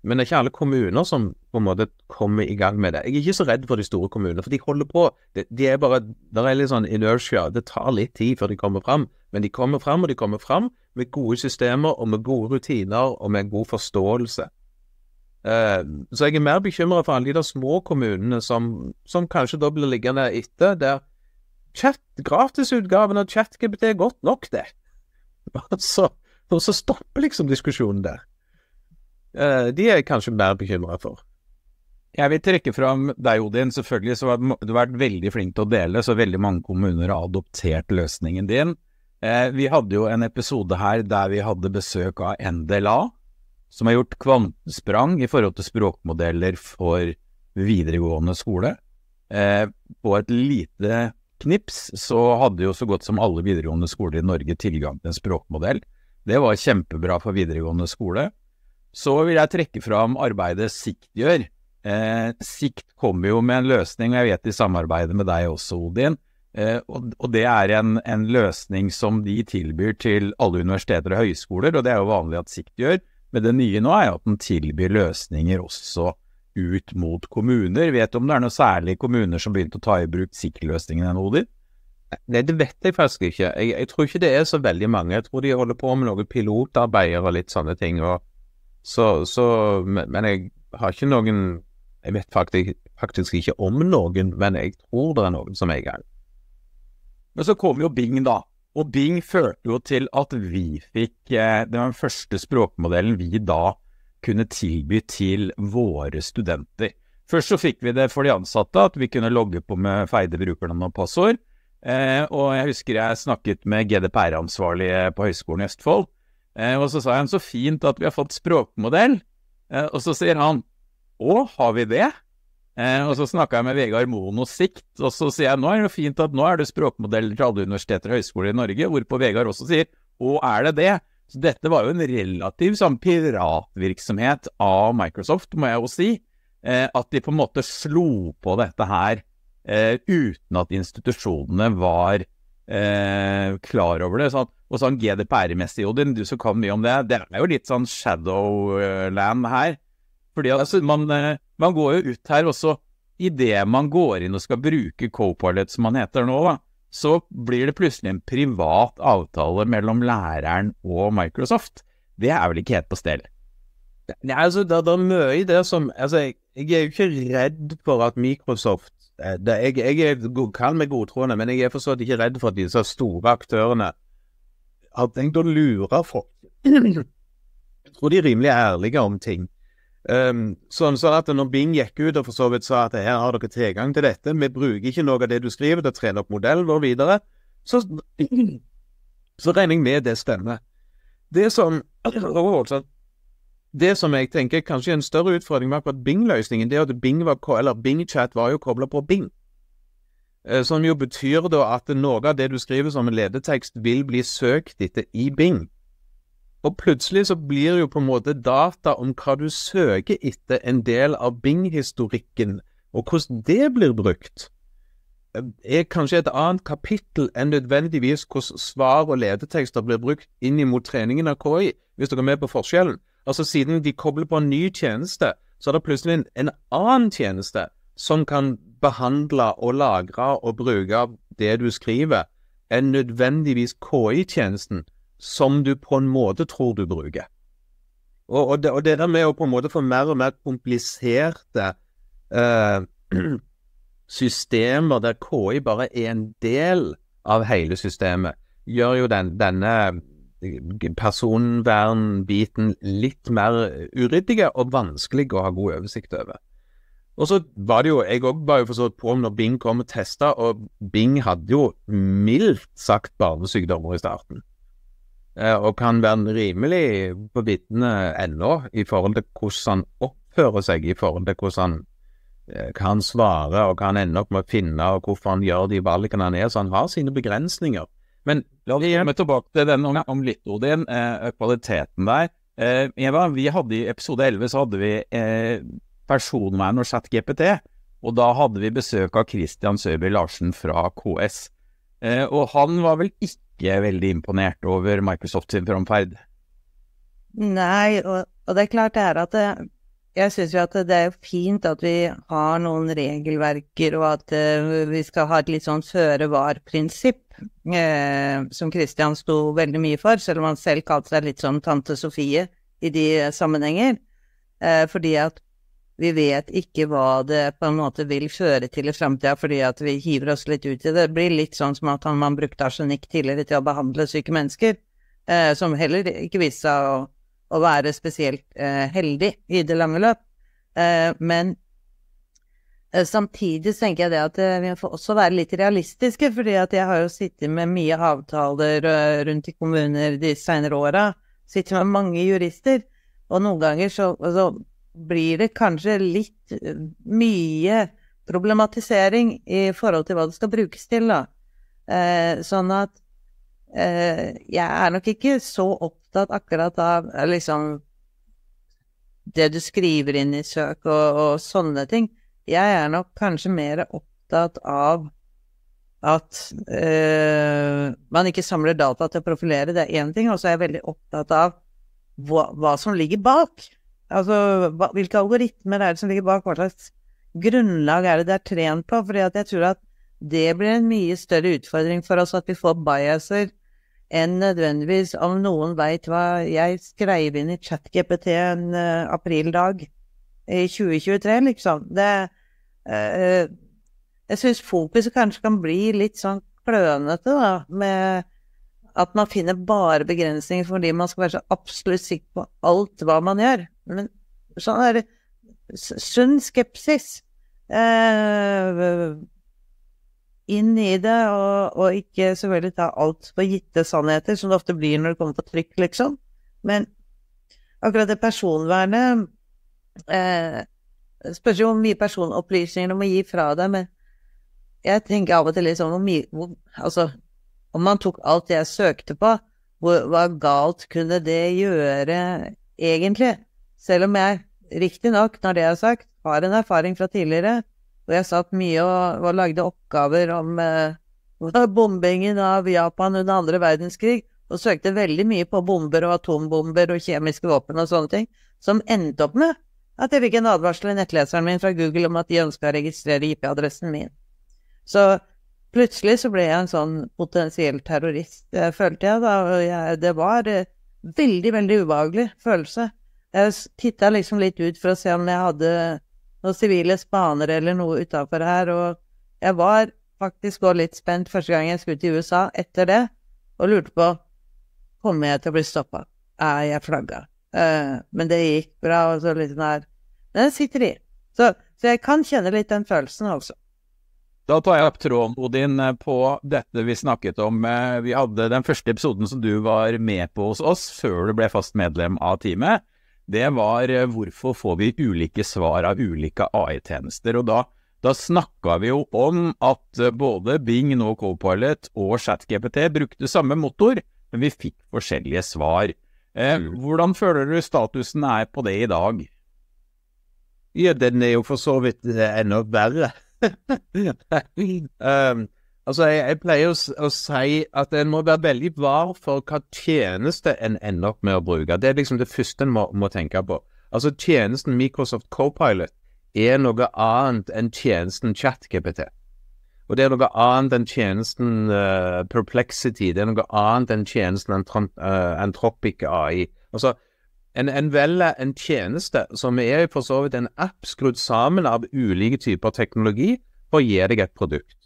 men det er ikke alle kommuner som på en måte kommer i gang med det. Jeg er ikke så redd for de store kommunene, for de holder på. De, de er bare, Det er litt sånn inertia. Det tar litt tid før de kommer fram, men de kommer fram, og de kommer fram med gode systemer og med gode rutiner og med god forståelse. Uh, så jeg er mer bekymra for alle de der små kommunene som, som kanskje da blir liggende etter, der chat, gratisutgaven av ChatGPT er godt nok, det. Altså, og så stopper liksom diskusjonen der. Eh, de er jeg kanskje mer bekymra for. Jeg vil trekke fram deg, Odin. Selvfølgelig så har du vært veldig flink til å dele, så veldig mange kommuner har adoptert løsningen din. Eh, vi hadde jo en episode her der vi hadde besøk av NDLA, som har gjort kvantesprang i forhold til språkmodeller for videregående skole. Eh, på et lite knips så hadde jo så godt som alle videregående skoler i Norge tilgang til en språkmodell. Det var kjempebra for videregående skole. Så vil jeg trekke fram arbeidet Sikt gjør. Eh, Sikt kommer jo med en løsning, og jeg vet de samarbeider med deg også, Odin. Eh, og, og, det er en, en, løsning som de tilbyr til alle universiteter og høyskoler, og det er jo vanlig at Sikt gjør. Men det nye nå er jo at den tilbyr løsninger også ut mot kommuner. Vet du om det er noen særlige kommuner som begynte å ta i bruk Sikt-løsningen ennå, Odin? Nei, det vet jeg faktisk ikke. Jeg, jeg, tror ikke det er så veldig mange. Jeg tror de holder på med noe pilotarbeider og litt sånne ting. Og så, så, men jeg har ikke noen Jeg vet faktisk, faktisk, ikke om noen, men jeg tror det er noen som er i gang. Men så kom jo Bing, da. Og Bing førte jo til at vi fikk eh, den første språkmodellen vi da kunne tilby til våre studenter. Først så fikk vi det for de ansatte, at vi kunne logge på med feide brukernavn og passord. Eh, og jeg husker jeg snakket med GDPR-ansvarlige på Høgskolen i Østfold, Eh, og så sa han så fint at vi har fått språkmodell. Eh, og så sier han å, har vi det? Eh, og så snakka jeg med Vegard Moen og Sikt, og så sier jeg nå er det fint at nå er det språkmodeller til alle universiteter og høyskoler i Norge, hvorpå Vegard også sier å, er det det? Så dette var jo en relativ sånn piratvirksomhet av Microsoft, må jeg jo si. Eh, at de på en måte slo på dette her eh, uten at institusjonene var eh, klar over det. Sånn, og sånn GDPR-messig, Odin, du som kan mye om det, det er jo litt sånn shadowland her. Fordi altså, man, eh, man, går jo ut her også Idet man går inn og skal bruke Copilot, som man heter nå, da, så blir det plutselig en privat avtale mellom læreren og Microsoft. Det er vel ikke helt på stell? Nei, altså, det, det er mye i det som Altså, jeg, jeg er jo ikke redd for at Microsoft Eh, det, jeg, jeg er, kall meg godtroende, men jeg er for så vidt ikke redd for at disse store aktørene har tenkt å lure folk. Jeg tror de er rimelig ærlige om ting. Um, sånn, at når Bing gikk ut og for så vidt sa at her har dere tilgang til dette, vi bruker ikke noe av det du skriver til å trene opp modellen vår videre, så, så regner jeg med det stemmer. Det som det som jeg tenker kanskje er en større utfordring med akkurat Bing-løsningen, det er at Bing var, eller Bing-chat var jo kobla på Bing. Eh, som jo betyr da at noe av det du skriver som en ledetekst, vil bli søkt etter i Bing. Og plutselig så blir jo på en måte data om hva du søker etter, en del av Bing-historikken, og hvordan det blir brukt, eh, er kanskje et annet kapittel enn nødvendigvis hvordan svar og ledetekster blir brukt inn mot treningen av KI, hvis dere er med på forskjellen. Altså Siden de kobler på en ny tjeneste, så er det plutselig en, en annen tjeneste som kan behandle og lagre og bruke det du skriver, enn nødvendigvis KI-tjenesten som du på en måte tror du bruker. Og, og, det, og, det, der med å på en måte få mer og mer kompliserte eh, systemer der KI bare er en del av hele systemet, gjør jo den, denne personvernbiten litt mer uryddige og vanskelig å ha god oversikt over. Og så var det jo, Jeg òg var jo for så vidt på når Bing kom og testa, og Bing hadde jo mildt sagt barnesykdommer i starten. Eh, og kan være rimelig på viddene ennå i forhold til hvordan han oppfører seg, i forhold til hvordan han kan svare og hva han ender opp med å finne, og hvorfor han gjør de valgene han er. Så han har sine begrensninger. Men la oss komme tilbake til den om, om litt, Odin. Eh, kvaliteten der. Eh, Eva, vi hadde i episode 11 så hadde vi eh, personvern og chat-GPT. Og da hadde vi besøk av Christian Søby Larsen fra KS. Eh, og han var vel ikke veldig imponert over Microsoft sin framferd? Nei, og, og, det er klart det er at det, jeg syns jo at det er fint at vi har noen regelverker, og at uh, vi skal ha et litt sånn føre var-prinsipp uh, som Christian sto veldig mye for, selv om han selv kalte seg litt som tante Sofie i de sammenhenger. Uh, fordi at vi vet ikke hva det på en måte vil føre til i framtida, fordi at vi hiver oss litt ut i det. Det blir litt sånn som at man brukte arsenikk tidligere til å behandle syke mennesker, eh, som heller ikke viste seg å, å være spesielt eh, heldig i det lange løp. Eh, men Eh, Samtidig tenker jeg det at eh, vi får også være litt realistiske, fordi at jeg har jo sittet med mye avtaler eh, rundt i kommuner de senere åra. Sittet med mange jurister. Og noen ganger så, så blir det kanskje litt eh, mye problematisering i forhold til hva det skal brukes til, da. Eh, sånn at eh, jeg er nok ikke så opptatt akkurat av eh, liksom det du skriver inn i søk og, og sånne ting. Jeg er nok kanskje mer opptatt av at eh, man ikke samler data til å profilere, det er én ting. Og så er jeg veldig opptatt av hva, hva som ligger bak. Altså hvilke algoritmer er det som ligger bak, hva slags grunnlag er det det er trent på? Fordi jeg tror at det blir en mye større utfordring for oss at vi får biaser enn nødvendigvis om noen veit hva jeg skrev inn i ChatGPT en uh, aprildag i 2023, liksom. Det uh, Jeg syns fokuset kanskje kan bli litt sånn klønete, da, med at man finner bare begrensninger fordi man skal være så absolutt sikker på alt hva man gjør. Men sånn er det sunn skepsis eh, inn i det, og, og, ikke selvfølgelig ta alt for gitte sannheter, som det ofte blir når det kommer på trykk, liksom. Men akkurat det personvernet eh, Spørs jo hvor mye personopplysninger du må gi fra deg, men jeg tenker av og til litt sånn hvor mye Altså, om man tok alt jeg søkte på, hvor, hva galt kunne det gjøre egentlig? Selv om jeg riktignok, når det er sagt, har en erfaring fra tidligere, og jeg satt mye og, og lagde oppgaver om eh, bombingen av Japan under andre verdenskrig, og søkte veldig mye på bomber og atombomber og kjemiske våpen og sånne ting, som endte opp med at jeg fikk en advarsel i nettleseren min fra Google om at de ønska å registrere IP-adressen min. Så plutselig så ble jeg en sånn potensiell terrorist, følte jeg da, og jeg, det var en veldig, veldig ubehagelig følelse. Jeg titta liksom litt ut for å se om jeg hadde noen sivile spanere eller noe utafor her, og jeg var faktisk òg litt spent første gang jeg skulle til USA etter det, og lurte på kommer jeg til å bli stoppa. Er jeg flagga? Uh, men det gikk bra, og så litt sånn her Men det sitter i. Så, så, jeg kan kjenne litt den følelsen, altså. Da tar jeg opp tråden, Odin, på dette vi snakket om. Eh, vi hadde den første episoden som du var med på hos oss, før du ble fast medlem av teamet det var eh, hvorfor får vi ulike svar av ulike AI-tjenester. Og da, da snakka vi jo om at eh, både Bing, nå Copilot og ChatGPT brukte samme motor, men vi fikk forskjellige svar. Eh, mm. hvordan føler du statusen er på det i dag? Ja, den er jo for så vidt eh, enda verre. um, Altså, jeg, jeg pleier å, å, si at en må være veldig var for hva tjeneste en ender opp med å bruke. Det er liksom det første en må, må tenke på. Altså, tjenesten Microsoft Copilot er noe annet enn tjenesten ChatGPT. Og det er noe annet enn tjenesten uh, Perplexity. Det er noe annet enn tjenesten Antrop uh, Antropic AI. Altså, en, en velger en tjeneste som er for så vidt en app skrudd sammen av ulike typer teknologi for å gi deg et produkt.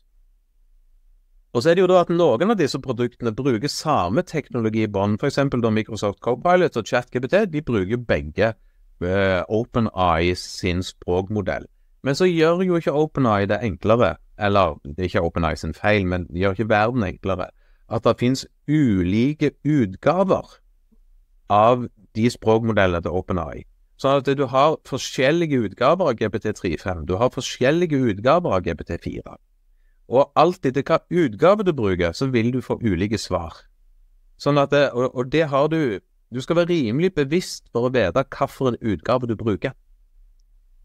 Og så er det jo da at noen av disse produktene bruker samme teknologi i bånn. F.eks. Microsoft Copilot og ChatGPT de bruker begge uh, OpenEye sin språkmodell. Men så gjør jo ikke OpenEye det enklere, eller det er ikke OpenEye sin feil, men det gjør ikke verden enklere, at det finnes ulike utgaver av de språkmodellene til OpenEye. Sånn at du har forskjellige utgaver av GPT35, du har forskjellige utgaver av GPT4. Og alt etter hva utgave du bruker, så vil du få ulike svar. Sånn at det, og, og, det har du Du skal være rimelig bevisst for å vite hvilken utgave du bruker.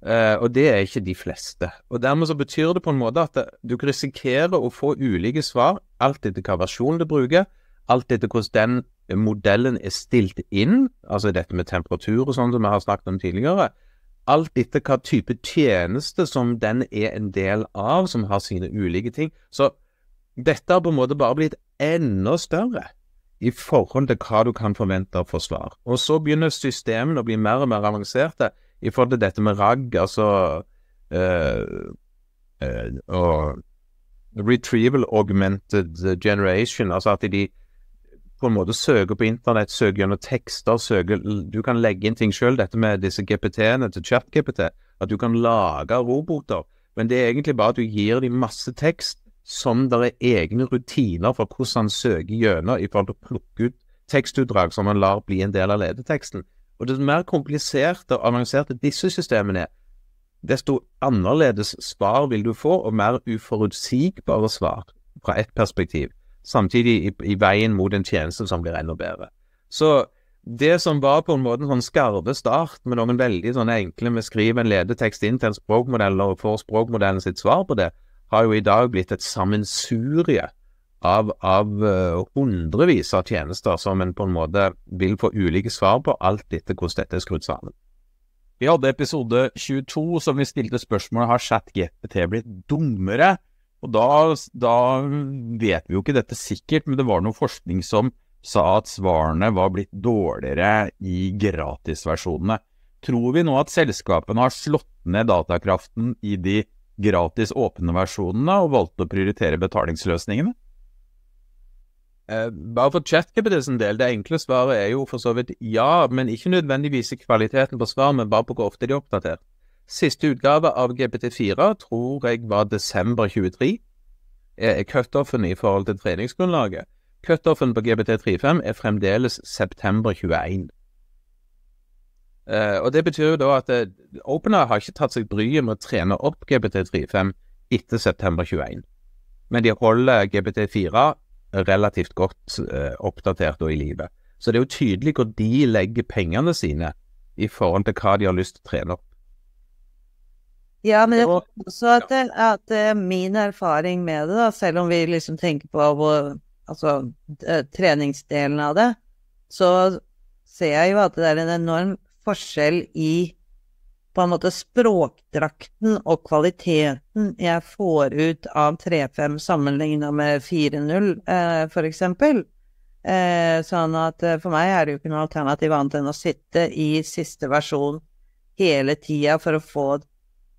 Uh, og det er ikke de fleste. Og dermed så betyr det på en måte at du risikerer å få ulike svar, alt etter hva versjon du bruker, alt etter hvordan den modellen er stilt inn, altså dette med temperatur og sånn som vi har snakket om tidligere, alt etter hva type tjeneste som den er en del av, som har sine ulike ting. Så dette har på en måte bare blitt enda større i forhold til hva du kan forvente av forsvar. Og så begynner systemene å bli mer og mer avanserte i forhold til dette med RAG, altså uh, uh, og Retrieval Augmented Generation, altså at de på en måte søke på internett, søke gjennom tekster, søke Du kan legge inn ting sjøl, dette med disse GPT-ene til ChatGPT, at du kan lage roboter Men det er egentlig bare at du gir dem masse tekst som det er egne rutiner for hvordan han søker gjennom i forhold til å plukke ut tekstutdrag som han lar bli en del av ledeteksten. Og det mer kompliserte og avanserte disse systemene er, desto annerledes svar vil du få, og mer uforutsigbare svar fra ett perspektiv. Samtidig i, i, veien mot en tjeneste som blir enda bedre. Så det som var på en måte en sånn skarve start, med noen veldig sånne enkle Vi skriver en ledetekst inn til en språkmodell og får språkmodellen sitt svar på det, har jo i dag blitt et sammensurie av, av uh, hundrevis av tjenester som en på en måte vil få ulike svar på, alt etter hvordan dette er skrudd sammen. Vi hadde episode 22 som vi stilte spørsmålet har ChatGPT blitt dummere? Og da, da, vet vi jo ikke dette sikkert, men det var noe forskning som sa at svarene var blitt dårligere i gratisversjonene. Tror vi nå at selskapene har slått ned datakraften i de gratis åpne versjonene og valgte å prioritere betalingsløsningene? Eh, bare for ChatGPT sin del, det enkle svaret er jo for så vidt ja, men ikke nødvendigvis i kvaliteten på svar, men bare på hvor ofte de er oppdatert. Siste utgave av GPT4 tror jeg var desember 23. Er cutoffen i forhold til treningsgrunnlaget. Cutoffen på GPT35 er fremdeles september 21. Uh, og Det betyr jo da at uh, har ikke tatt seg bryet med å trene opp GPT35 etter september 21. Men de holder GPT4 relativt godt uh, oppdatert og i live. Så det er jo tydelig hvor de legger pengene sine i forhold til hva de har lyst til å trene opp. Ja, men det er også at, det, at min erfaring med det, da, selv om vi liksom tenker på hvor, altså, treningsdelen av det, så ser jeg jo at det er en enorm forskjell i på en måte språkdrakten og kvaliteten jeg får ut av 3-5 sammenligna med 4.0, eh, for eksempel. Eh, sånn at eh, for meg er det jo ikke noe alternativ annet enn å sitte i siste versjon hele tida for å få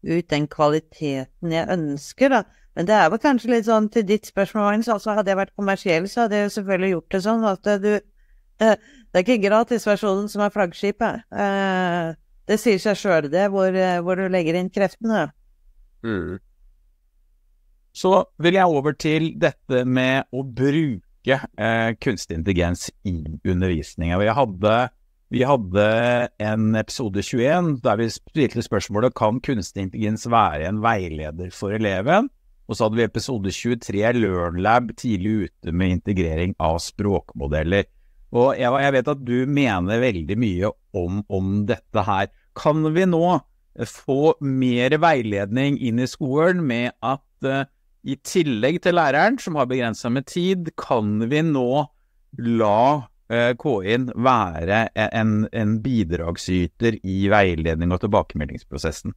ut den kvaliteten jeg ønsker, da. Men det er vel kanskje litt sånn til ditt spørsmål, Magnus. altså hadde jeg vært kommersiell, så hadde jeg jo selvfølgelig gjort det sånn at du eh, det er ikke gratisversjonen som er flaggskipet. Eh, det sier seg sjøl, det, hvor, eh, hvor, du legger inn kreftene. Mm. Så vil jeg over til dette med å bruke eh, kunstig intelligens i undervisninga. Jeg hadde, vi hadde en episode 21 der vi stilte spørsmålet kan kunstig intelligens være en veileder for eleven. Og så hadde vi episode 23 LearnLab tidlig ute med integrering av språkmodeller. Og jeg, jeg vet at du mener veldig mye om, om, dette her. Kan vi nå få mer veiledning inn i skolen med at uh, i tillegg til læreren, som har begrensa med tid, kan vi nå la KI-en være en, en bidragsyter i veiledning og tilbakemeldingsprosessen?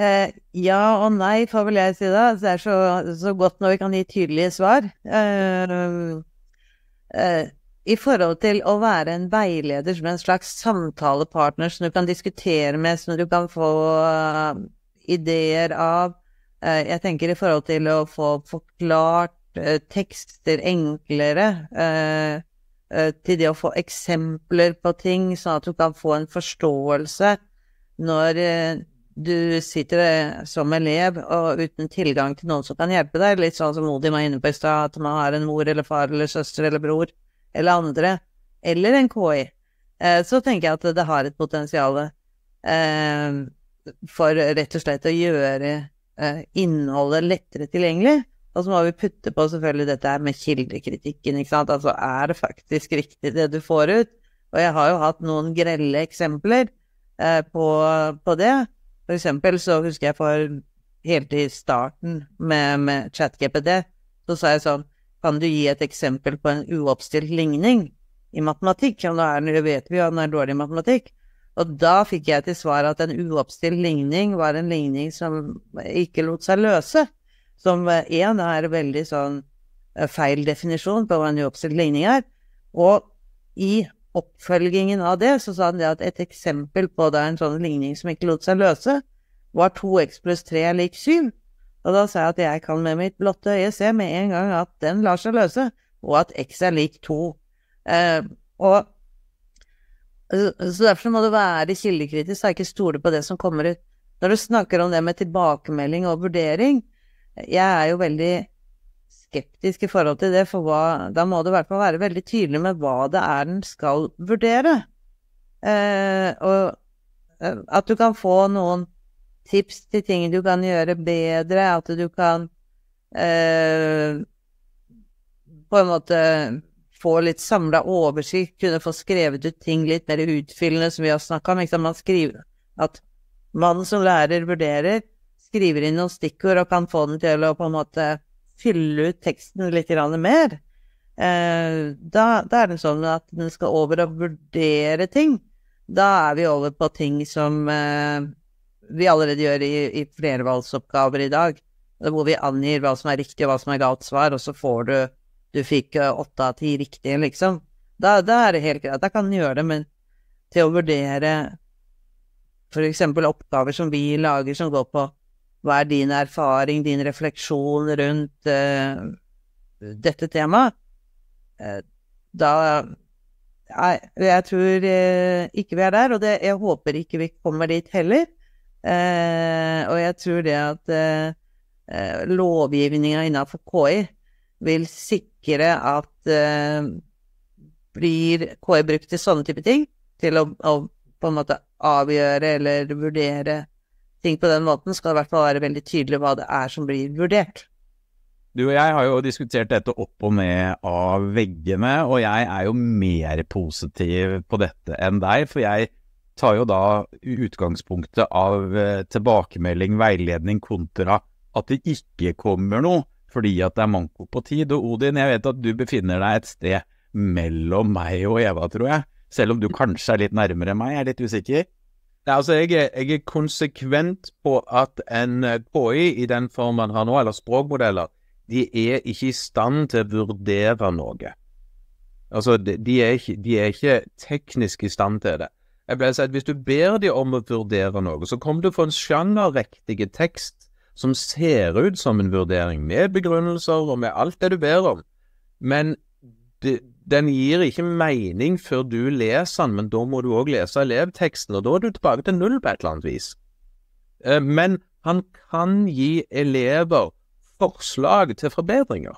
Eh, ja og nei, får vel jeg si da. Det er så, så, godt når vi kan gi tydelige svar. Eh, eh, i forhold til å være en veileder som en slags samtalepartner som du kan diskutere med, som du kan få uh, ideer av. Uh, jeg tenker i forhold til å få forklart tekster enklere, til det å få eksempler på ting, sånn at du kan få en forståelse når du sitter som elev og uten tilgang til noen som kan hjelpe deg, litt sånn som Odin var inne på i stad, at man har en mor eller far eller søster eller bror eller andre, eller en KI, eh, så tenker jeg at det har et potensial eh, for rett og slett å gjøre eh, innholdet lettere tilgjengelig. Og så må vi putte på selvfølgelig dette her med kildekritikken, ikke sant. Altså er det faktisk riktig det du får ut? Og jeg har jo hatt noen grelle eksempler eh, på, på, det. For eksempel så husker jeg for helt i starten med, med ChatGPD, så sa jeg sånn kan du gi et eksempel på en uoppstilt ligning i matematikk? Og da vet vi jo at han er dårlig i matematikk. Og da fikk jeg til svar at en uoppstilt ligning var en ligning som ikke lot seg løse. Som én eh, er veldig sånn eh, feil definisjon på hva en uoppstilt ligning er. Og i oppfølgingen av det så sa han det at et eksempel på da en sånn ligning som ikke lot seg løse, var 2x pluss 3 er lik 7. Og da sa jeg at jeg kan med mitt blotte øye se med en gang at den lar seg løse, og at x er lik 2. Eh, og så derfor må du være kildekritisk og ikke stole på det som kommer ut. når du snakker om det med tilbakemelding og vurdering, jeg er jo veldig skeptisk i forhold til det, for hva, da må du i hvert fall være veldig tydelig med hva det er den skal vurdere. Eh, og eh, at du kan få noen tips til ting du kan gjøre bedre, at du kan eh, på en måte få litt samla oversikt, kunne få skrevet ut ting litt mer utfyllende, som vi har snakka om. Ikke? Man skriver at mannen som lærer vurderer, skriver inn noen stikkord og kan få den til å på en måte fylle ut teksten litt mer. Eh, da, da, er det sånn at den skal over og vurdere ting. Da er vi over på ting som eh, vi allerede gjør i, i flervalgsoppgaver i dag, hvor vi angir hva som er riktig og hva som er galt svar, og så får du du fikk eh, åtte av ti riktige, liksom. Da, da, er det helt greit. Da kan en gjøre det, men til å vurdere eksempel oppgaver som vi lager som går på hva er din erfaring, din refleksjon rundt uh, dette temaet, uh, da Nei, jeg tror uh, ikke vi er der, og det, jeg håper ikke vi kommer dit heller. og jeg tror det at uh, lovgivninga innenfor KI vil sikre at blir KI brukt til sånne type ting, til å, å, på en måte avgjøre eller vurdere ting på den måten, skal det i hvert fall være veldig tydelig hva det er som blir vurdert. Du og jeg har jo diskutert dette opp og ned av veggene, og jeg er jo mer positiv på dette enn deg, for jeg tar jo da utgangspunktet av eh, tilbakemelding, veiledning kontra at det ikke kommer noe fordi at det er manko på tid. Og Odin, jeg vet at du befinner deg et sted mellom meg og Eva, tror jeg. Selv om du kanskje er litt nærmere meg, jeg er litt usikker. Ja, altså, jeg er, jeg er, konsekvent på at en eh, KI i den form man har nå, eller språkmodeller, de er ikke i stand til å vurdere noe. Altså, de, de, er ikke, de er ikke teknisk i stand til det. Jeg ble si at Hvis du ber dem om å vurdere noe, så kommer du få en sjangerriktig tekst som ser ut som en vurdering, med begrunnelser og med alt det du ber om. Men det, den gir ikke mening før du leser den, men da må du òg lese elevteksten, og da er du tilbake til null på et eller annet vis. Eh, men han kan gi elever forslag til forbedringer.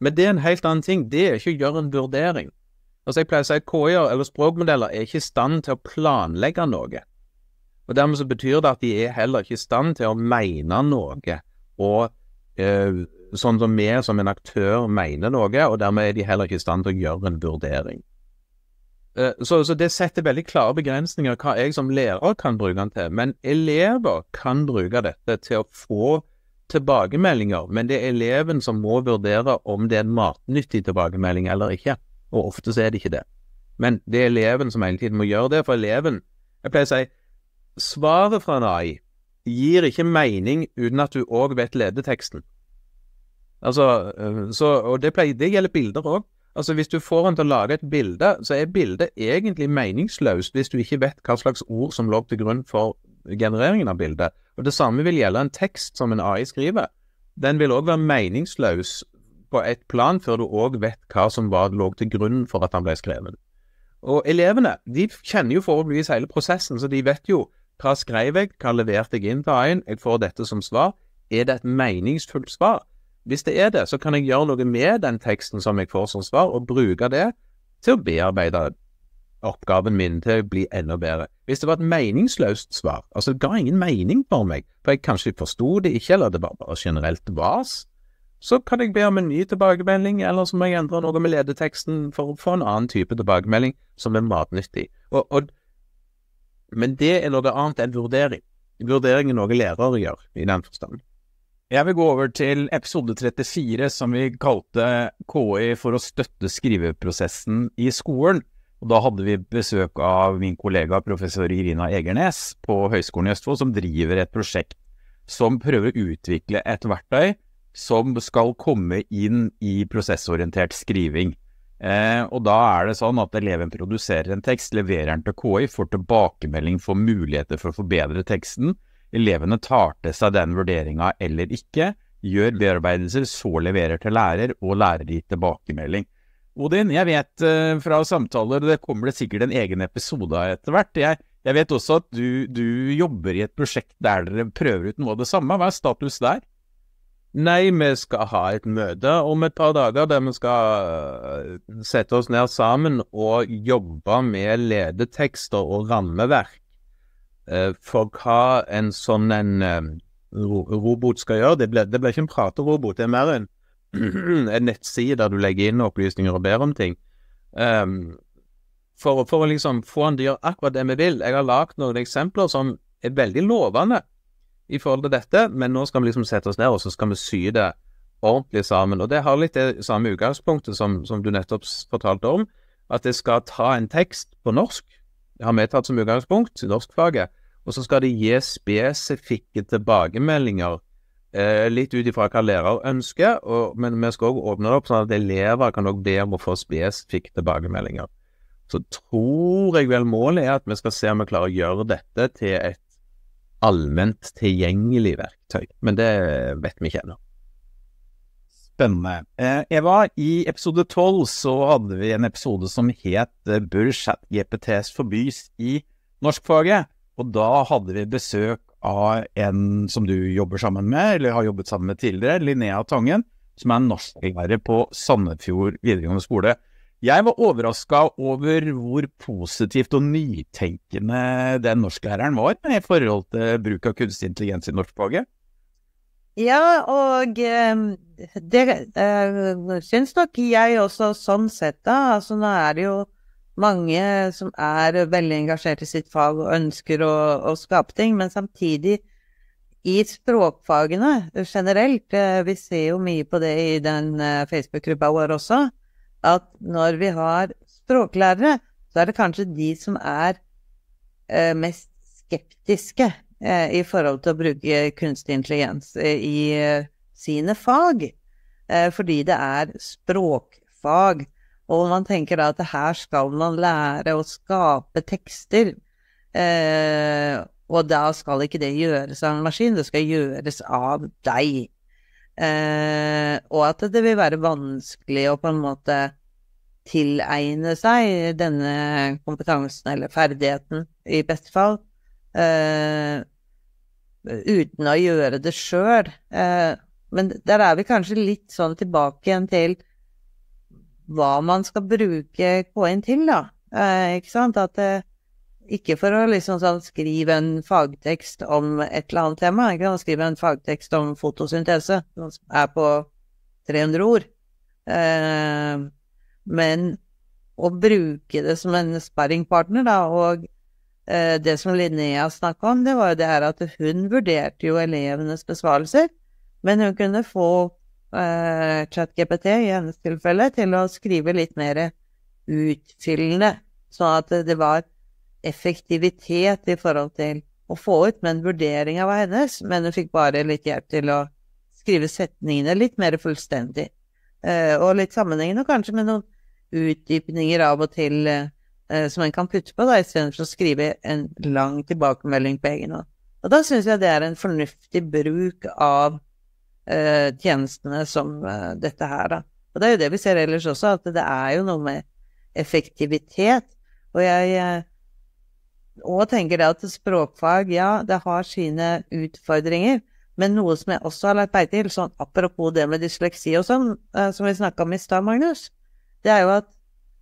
Men det er en helt annen ting. Det er ikke å gjøre en vurdering. Altså Jeg pleier å si at KI-er eller språkmodeller er ikke i stand til å planlegge noe. Og Dermed så betyr det at de er heller ikke i stand til å mene noe, og eh, sånn som vi som en aktør mener noe, og dermed er de heller ikke i stand til å gjøre en vurdering. Eh, så, så, det setter veldig klare begrensninger hva jeg som lærer kan bruke den til. Men elever kan bruke dette til å få tilbakemeldinger, men det er eleven som må vurdere om det er en matnyttig tilbakemelding eller ikke. Og ofte så er det ikke det. Men det er eleven som hele tiden må gjøre det, for eleven Jeg pleier å si svaret fra en AI gir ikke mening uten at du òg vet ledeteksten. Altså, øh, så, og det, pleier, det gjelder bilder òg. Altså, hvis du får en til å lage et bilde, så er bildet egentlig meningsløst hvis du ikke vet hva slags ord som lå til grunn for genereringen av bildet. Og Det samme vil gjelde en tekst som en AI skriver. Den vil òg være meningsløs på et plan før du òg vet hva som var, lå til grunn for at den ble skrevet. Og elevene de kjenner jo forhåpentligvis hele prosessen, så de vet jo hva skrev jeg? Hva leverte jeg inn til AI-en, Jeg får dette som svar. Er det et meningsfullt svar? Hvis det er det, så kan jeg gjøre noe med den teksten som jeg får som svar, og bruke det til å bearbeide oppgaven min til å bli enda bedre. Hvis det var et meningsløst svar, altså det ga ingen mening for meg, for jeg kanskje forsto det ikke, eller det var bare generelt vas, så kan jeg be om en ny tilbakemelding, eller så må jeg endre noe med ledeteksten for å få en annen type tilbakemelding som er matnyttig. Og, og men det er noe annet enn vurdering. Vurdering er noe lærere gjør, i den forstand. Jeg vil gå over til episode 34, som vi kalte KI for å støtte skriveprosessen i skolen. Og Da hadde vi besøk av min kollega professor Irina Egernes på Høgskolen i Østfold, som driver et prosjekt som prøver å utvikle et verktøy som skal komme inn i prosessorientert skriving. Eh, og da er det sånn at eleven produserer en tekst, leverer den til KI, får tilbakemelding, får muligheter for å forbedre teksten. Elevene tar til seg den vurderinga eller ikke, gjør bearbeidelser, så leverer til lærer, og lærer gir tilbakemelding. Odin, jeg vet uh, fra samtaler, det kommer det sikkert en egen episode av etter hvert. Jeg, Jeg vet også at du, du jobber i et prosjekt der dere prøver ut noe av det samme. Hva er status der? Nei, vi skal ha et møte om et par dager der vi skal øh, sette oss ned sammen og jobbe med ledetekster og rammeverk eh, for hva en sånn en eh, robot skal gjøre. Det blir ikke en praterobot, det er mer en, en nettside der du legger inn opplysninger og ber om ting. Um, for, for, å liksom få han til å gjøre akkurat det vi vil. Jeg har lagd noen eksempler som er veldig lovende i forhold til dette, men nå skal vi liksom sette oss ned og så skal vi sy det ordentlig sammen. Og det har litt det samme utgangspunktet som, som du nettopp fortalte om, at det skal ta en tekst på norsk, det har vi tatt som utgangspunkt i norskfaget, og så skal de gi spesifikke tilbakemeldinger eh, litt ut ifra hva lærer ønsker, og, men vi skal òg åpne det opp sånn at elever kan òg be om å få spesifikke tilbakemeldinger. Så tror jeg vel målet er at vi skal se om vi klarer å gjøre dette til et allment tilgjengelig verktøy, men det vet vi ikke ennå. Spennende. Eh, Eva, i episode tolv så hadde vi en episode som het 'Bør chat-GPT forbys i norskfaget? Og da hadde vi besøk av en som du jobber sammen med, eller har jobbet sammen med tidligere, Linnea Tangen, som er norsklærer på Sandefjord videregående skole. Jeg var overraska over hvor positivt og nytenkende den norsklæreren var i forhold til bruk av kunstig intelligens i norskfaget. Ja, og eh, det uh, syns nok jeg også sånn sett, da. Altså nå er det jo mange som er veldig engasjert i sitt fag og ønsker å, å skape ting, men samtidig i språkfagene generelt, uh, vi ser jo mye på det i den uh, Facebook-gruppa vår også, at når vi har språklærere, så er det kanskje de som er mest skeptiske Eh, i forhold til å bruke kunstig intelligens eh, i eh, sine fag. Fordi det er språkfag. Og man tenker da at her skal man lære å skape tekster. og da skal ikke det gjøres av en maskin, det skal gjøres av deg. og at det vil være vanskelig å på en måte tilegne seg denne kompetansen eller ferdigheten, i beste fall, eh, uten å gjøre det sjøl. Uh, men der er vi kanskje litt sånn tilbake igjen til hva man skal bruke K1 til, da. Eh, ikke sant? At ikke for å liksom sånn skrive en fagtekst om et eller annet tema. Ikke sant? Skrive en fagtekst om fotosyntese, som er på 300 ord. men å bruke det som en sparringpartner, da, og Eh, det som Linnea snakka om, det var jo det her at hun vurderte jo elevenes besvarelser, men hun kunne få uh, ChatGPT i hennes tilfelle til å skrive litt mer utfyllende, sånn at det var effektivitet i forhold til å få ut, men vurderinga var hennes, men hun fikk bare litt hjelp til å skrive setningene litt mer fullstendig, Eh, og litt sammenhengende, kanskje med noen utdypninger av og til. Eh, som en kan putte på, da, istedenfor å skrive en lang tilbakemelding på egen hånd. Og da syns jeg det er en fornuftig bruk av eh, tjenestene som eh, dette her, da. Og det er jo det vi ser ellers også, at det er jo noe med effektivitet. Og jeg og eh, tenker det at språkfag, ja, det har sine utfordringer. Men noe som jeg også har lagt merke til, sånn apropos det med dysleksi og sånn, som vi snakka om i stad, Magnus, det er jo at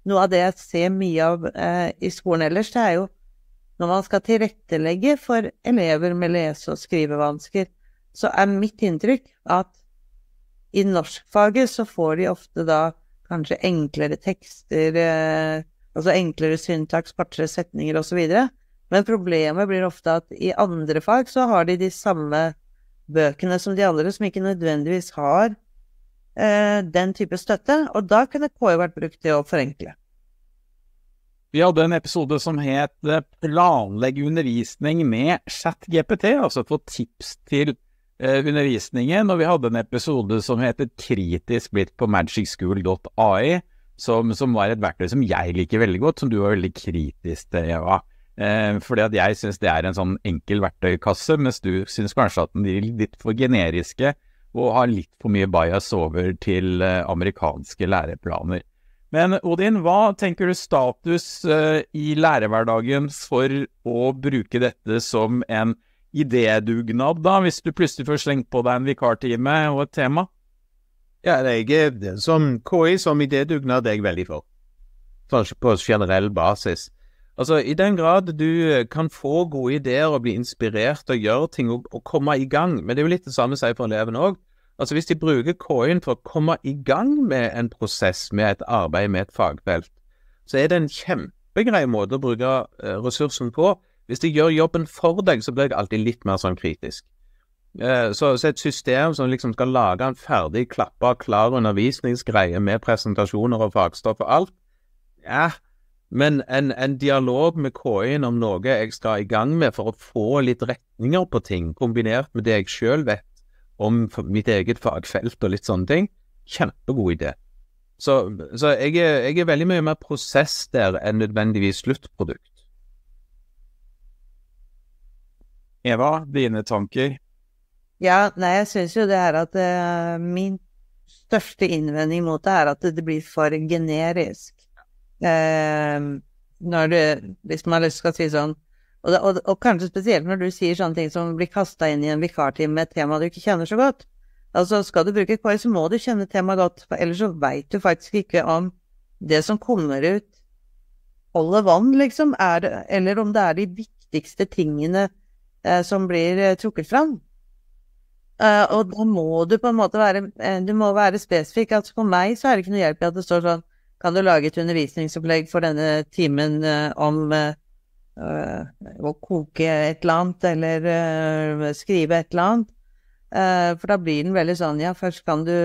noe av det jeg ser mye av eh, i skolen ellers, det er jo når man skal tilrettelegge for elever med lese- og skrivevansker, så er mitt inntrykk at i norskfaget så får de ofte da kanskje enklere tekster, eh, altså enklere syntaks, kortere setninger osv. Men problemet blir ofte at i andre fag så har de de samme bøkene som de andre, som ikke nødvendigvis har eh, den type støtte, og da kunne KI vært brukt til å forenkle. Vi hadde en episode som het eh, Planlegg undervisning med ChatGPT, altså få tips til undervisningen, og vi hadde en episode som heter Kritisk blitt på magicschool.ai, som, som, var et verktøy som jeg liker veldig godt, som du var veldig kritisk til, Eva. Eh, fordi at jeg syns det er en sånn enkel verktøykasse, mens du syns kanskje at den er litt for generiske og har litt for mye bias over til eh, amerikanske læreplaner. Men Odin, hva tenker du status uh, i lærerhverdagen for å bruke dette som en idédugnad, da, hvis du plutselig får slengt på deg en vikartime og et tema? Ja, jeg som KI som idédugnad er jeg veldig for. På generell basis. Altså, I den grad du eh, kan få gode ideer og bli inspirert og gjøre ting og, og komme i gang Men det er jo litt det samme sier for elevene òg. Altså, hvis de bruker KI-en for å komme i gang med en prosess, med et arbeid med et fagfelt, så er det en kjempegrei måte å bruke ressursene ressursen på. Hvis de gjør jobben for deg, så blir jeg alltid litt mer sånn kritisk. Uh, så, så, et system som liksom skal lage en ferdig, klappa, klar undervisningsgreie med presentasjoner og fagstoff og alt, ja, men en, en dialog med KI-en om noe jeg skal i gang med for å få litt retninger på ting, kombinert med det jeg sjøl vet om mitt eget fagfelt og litt sånne ting, kjempegod idé. Så, så jeg, er, jeg, er, veldig mye mer prosess der enn nødvendigvis sluttprodukt. Eva, dine tanker? Ja, nei, jeg syns jo det er at uh, min største innvending mot det er at det blir for generisk. Uh, når du Hvis man har lyst til å si sånn og, det, og, og, kanskje spesielt når du sier sånne ting som blir kasta inn i en vikartime med et tema du ikke kjenner så godt. Altså, skal du bruke KI, så må du kjenne temaet godt, for ellers så veit du faktisk ikke om det som kommer ut, holder vann, liksom, det, eller om det er de viktigste tingene som blir eh, trukket fram. Uh, og da må du på en måte være eh, Du må være spesifikk. Altså for meg så er det ikke noe hjelp i at det står sånn kan du lage et undervisningsopplegg for denne timen om å koke et eller annet, eller skrive et eller annet? for da blir den veldig sånn ja, først kan du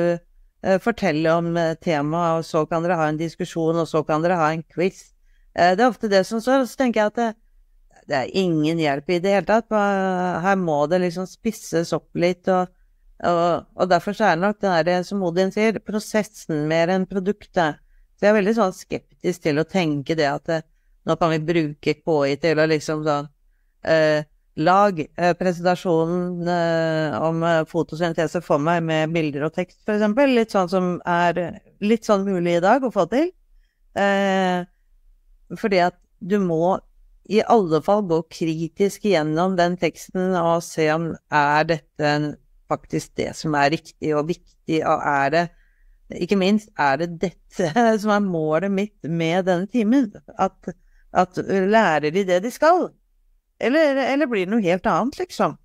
fortelle om temaet, og så kan dere ha en diskusjon, og så kan dere ha en quiz. det er ofte det som står, og så tenker jeg at det, er ingen hjelp i det hele tatt. Her må det liksom spisses opp litt, og, og, og derfor så er det nok det der, som Odin sier, prosessen mer enn produktet. Så jeg er veldig sånn skeptisk til å tenke det at det, eh, nå kan vi bruke KI til å liksom sånn eh, Lag eh, presentasjonen eh, om eh, fotosyntese for meg med bilder og tekst, f.eks. Litt sånn som er litt sånn mulig i dag å få til. Eh, fordi at du må i alle fall gå kritisk gjennom den teksten og se om er dette faktisk det som er riktig og viktig, og er det ikke minst er det dette som er målet mitt med denne timen. At, at lærer de det de skal? Eller, eller blir det noe helt annet, liksom?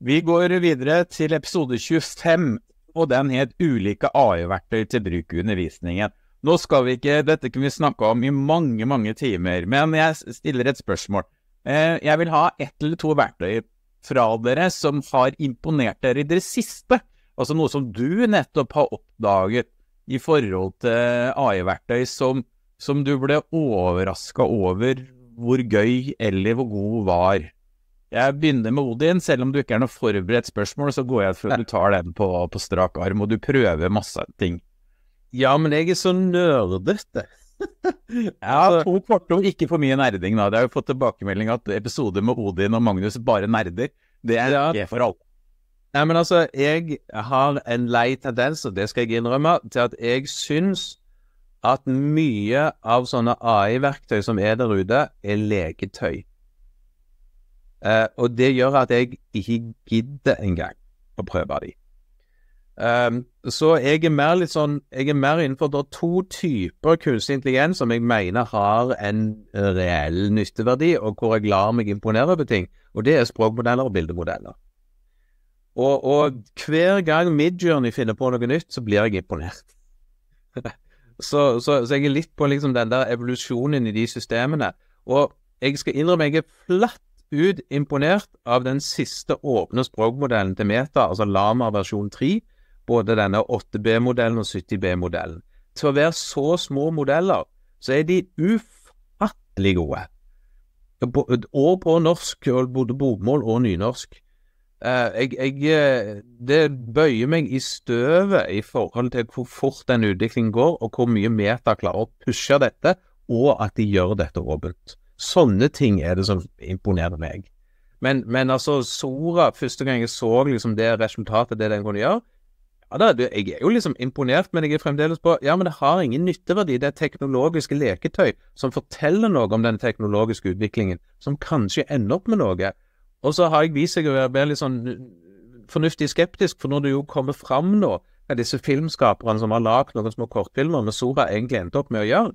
Vi går videre til episode 25, og den het 'Ulike AI-verktøy til bruk i undervisningen'. Nå skal vi ikke, Dette kunne vi snakka om i mange, mange timer, men jeg stiller et spørsmål. Eh, jeg vil ha ett eller to verktøy fra dere som har imponert dere i det siste. Altså noe som du nettopp har oppdaget i forhold til AI-verktøy som, som, du ble overraska over hvor gøy eller hvor god var. Jeg begynner med Odin, selv om du ikke er noe forberedt spørsmål, så går jeg for at du tar den på, på strak arm, og du prøver masse ting. Ja, men jeg er så nerdete. ja, to korte og ikke for mye nerding, da. Det har jo fått tilbakemelding at episoder med Odin og Magnus bare nerder. Det er ikke for alle. Nei, men altså, jeg har en lei tendens, og det skal jeg innrømme, til at jeg syns at mye av sånne AI-verktøy som er der ute, er leketøy. Eh, og det gjør at jeg ikke gidder engang å prøve de. Um, så jeg er mer litt sånn Jeg er mer innenfor da, to typer kunstig intelligens som jeg mener har en reell nytteverdi, og hvor jeg lar meg imponere over ting. Og det er språkmodeller og bildemodeller. Og, og hver gang Midjourney finner på noe nytt, så blir jeg imponert. så, så, så, jeg er litt på liksom den der evolusjonen i de systemene. Og jeg skal innrømme jeg er flatt ut imponert av den siste åpne språkmodellen til Meta, altså Lama versjon 3, både denne 8B-modellen og 70B-modellen. Til å være så små modeller, så er de ufattelig gode. Og på norsk, både bokmål og nynorsk. Uh, jeg, jeg, eh, det bøyer meg i støvet i forhold til hvor fort den utviklingen går, og hvor mye Meta klarer å pushe dette, og at de gjør dette åpent. Sånne ting er det som imponerer meg. Men, men altså, Sora, første gang jeg så liksom det resultatet det den kunne gjøre, Ja da, jeg er jo liksom imponert, men jeg er fremdeles på Ja, men det har ingen nytteverdi. Det er teknologiske leketøy som forteller noe om den teknologiske utviklingen, som kanskje ender opp med noe. Og så har jeg vist seg å være litt sånn fornuftig skeptisk, for når det jo kommer fram nå av disse filmskaperne som har lagd noen små kortfilmer med Sora egentlig endte opp med å gjøre,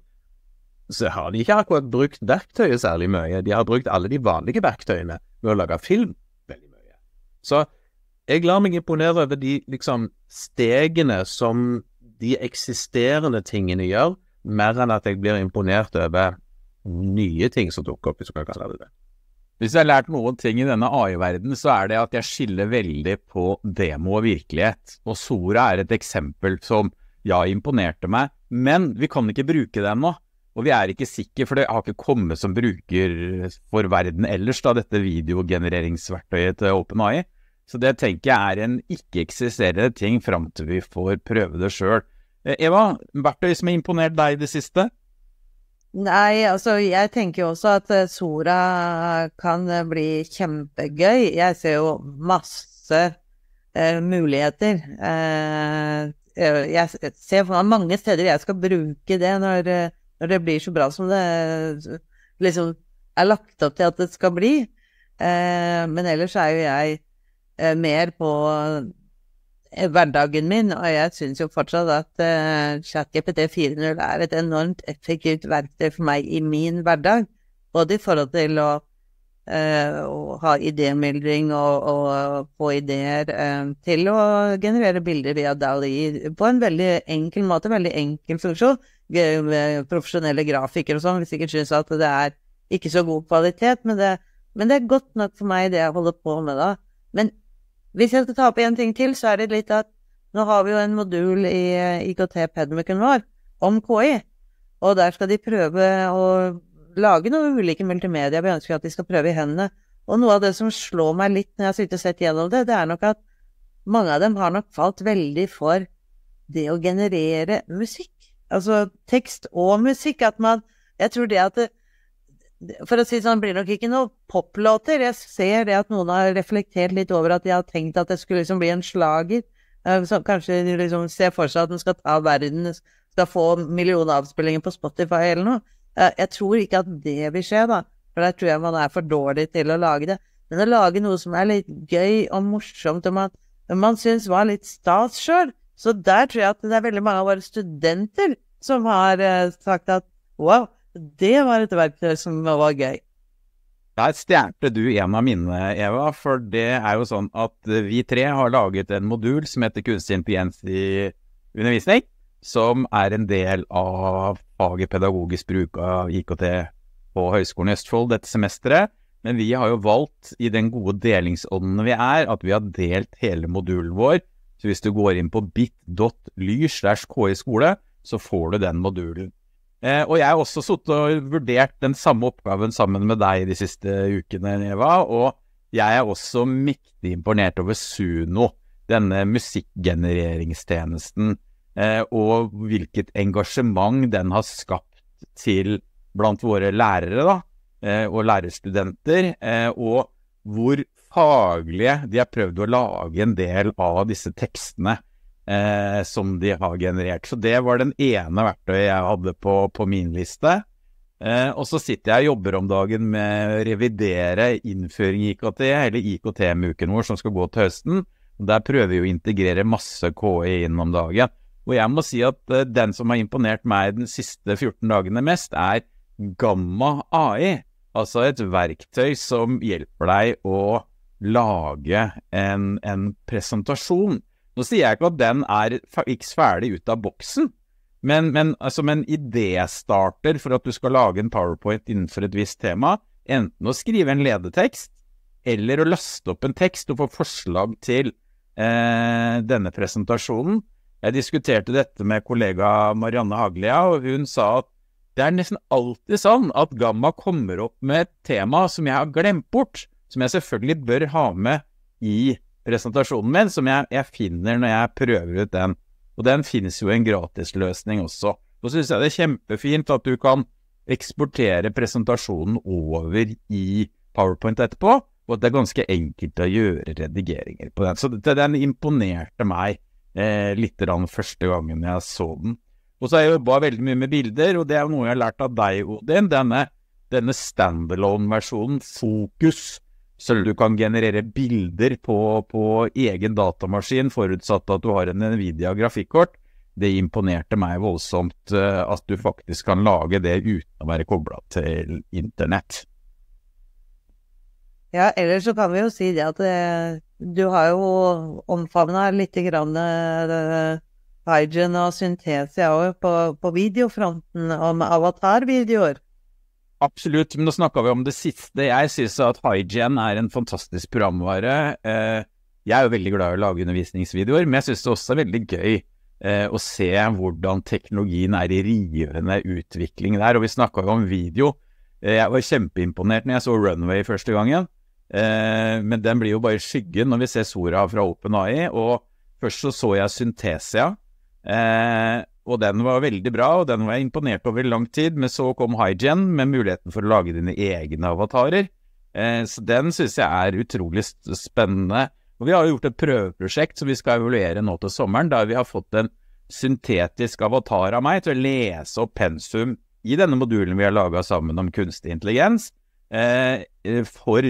så har de ikke akkurat brukt verktøyet særlig mye. De har brukt alle de vanlige verktøyene med å lage film veldig mye. Så jeg lar meg imponere over de liksom stegene som de eksisterende tingene gjør, mer enn at jeg blir imponert over nye ting som dukker opp, hvis du kan kalle det det. Hvis jeg har lært noen ting i denne AI-verdenen, så er det at jeg skiller veldig på demo og virkelighet. Og Sora er et eksempel som ja, imponerte meg, men vi kan ikke bruke det ennå. Og vi er ikke sikre, for det har ikke kommet som bruker for verden ellers, da, dette videogenereringsverktøyet til OpenAI. Så det tenker jeg er en ikke-eksisterende ting fram til vi får prøve det sjøl. Eh, Eva, verktøy som har imponert deg i det siste? Nei, altså jeg tenker jo også at eh, Sora kan eh, bli kjempegøy. Jeg ser jo masse eh, muligheter. Eh, jeg ser mange steder jeg skal bruke det når, når, det blir så bra som det liksom er lagt opp til at det skal bli. Eh, men ellers er jo jeg mer på eh, hverdagen min, og jeg syns jo fortsatt at uh, ChatGPT 4.0 er et enormt effektivt verktøy for meg i min hverdag. Både i forhold til å, uh, ha idémyldring og, og, få ideer til å generere bilder via Dali på en veldig enkel måte, veldig enkel funksjon. Profesjonelle grafikere og sånn vil sikkert synes at det er ikke så god kvalitet, men det, men det er godt nok for meg, det jeg holder på med da. Men hvis jeg skal ta opp en ting til, så er det litt at nå har vi jo en modul i eh, IKT-pedmiken vår om KI, og der skal de prøve å lage noen ulike multimedia vi ønsker at de skal prøve i hendene. Og noe av det som slår meg litt når jeg sitter og sett gjennom det, det er nok at mange av dem har nok falt veldig for det å generere musikk. Altså tekst og musikk. At man Jeg tror det at det, for å si sånn, blir nok ikke noen poplåter. Jeg ser det at noen har reflektert litt over at de har tenkt at det skulle liksom bli en slager. Så kanskje de liksom ser for seg at den skal ta verden, skal få millioner avspillinger på Spotify eller noe. Jeg tror ikke at det vil skje, da. For der tror jeg man er for dårlig til å lage det. Men å lage noe som er litt gøy og morsomt, og man, man syns var litt stas sjøl, så der tror jeg at det er veldig mange av våre studenter som har uh, sagt at wow, det var et verktøy som var gøy. Der stjerte du en av mine, Eva, for det er jo sånn at vi tre har laget en modul som heter kunstig intelligens i undervisning, som er en del av faget pedagogisk bruk av IKT på Høgskolen i Østfold dette semesteret. Men vi har jo valgt, i den gode delingsånden vi er, at vi har delt hele modulen vår. Så hvis du går inn på bit.ly slash KI skole, så får du den modulen. Eh, og jeg har også sittet og vurdert den samme oppgaven sammen med deg de siste ukene, Eva. Og jeg er også mektig imponert over Suno, denne musikkgenereringstjenesten. Eh, og hvilket engasjement den har skapt til blant våre lærere da, eh, og lærerstudenter. Eh, og hvor faglige de har prøvd å lage en del av disse tekstene eh, som de har generert. Så det var den ene verktøyet jeg hadde på, på min liste. Eh, og så sitter jeg og jobber om dagen med å revidere innføring i IKT, eller IKT-muken vår som skal gå til høsten. Der prøver vi å integrere masse KI inn om dagen. Og jeg må si at uh, den som har imponert meg de siste 14 dagene mest, er Gamma AI. Altså et verktøy som hjelper deg å lage en, en presentasjon nå sier jeg ikke at den er ikke ferdig ut av boksen, men, men som en idéstarter for at du skal lage en powerpoint innenfor et visst tema, enten å skrive en ledetekst, eller å laste opp en tekst og få forslag til eh, denne presentasjonen. Jeg diskuterte dette med kollega Marianne Haglia, og hun sa at det er nesten alltid sånn at Gamma kommer opp med et tema som jeg har glemt bort, som jeg selvfølgelig bør ha med i presentasjonen min, som jeg, jeg, finner når jeg prøver ut den. Og den finnes jo i en gratisløsning også. Så syns jeg det er kjempefint at du kan eksportere presentasjonen over i PowerPoint etterpå, og at det er ganske enkelt å gjøre redigeringer på den. Så den imponerte meg eh, litt første gangen jeg så den. Og så har jeg jobba veldig mye med bilder, og det er jo noe jeg har lært av deg, Odin. Denne, denne standalone-versjonen, fokus, så du kan generere bilder på, på egen datamaskin, forutsatt at du har en Nvidia grafikkort. Det imponerte meg voldsomt uh, at du faktisk kan lage det uten å være kobla til internett. Ja, ellers så kan vi jo si det at det, du har jo omfavna litt grann eh, Hygen og Syntesia på, på videofronten, om avatarvideoer. Absolutt, men nå snakka vi om det siste. Jeg syns at Hygen er en fantastisk programvare. Eh, jeg er jo veldig glad i å lage undervisningsvideoer, men jeg syns det også er veldig gøy eh, å se hvordan teknologien er i rivende utvikling der. Og vi snakka jo om video. Eh, jeg var kjempeimponert når jeg så Runway første gangen. Men den blir jo bare skyggen når vi ser Sora fra OpenAI. Og først så så jeg Synthesia, eh, og den var veldig bra, og den var jeg imponert over i lang tid. Men så kom Hygen med muligheten for å lage dine egne avatarer. Eh, så den syns jeg er utrolig spennende. Og vi har gjort et prøveprosjekt som vi skal evaluere nå til sommeren, der vi har fått en syntetisk avatar av meg til å lese opp pensum i denne modulen vi har laga sammen om kunstig intelligens, eh, for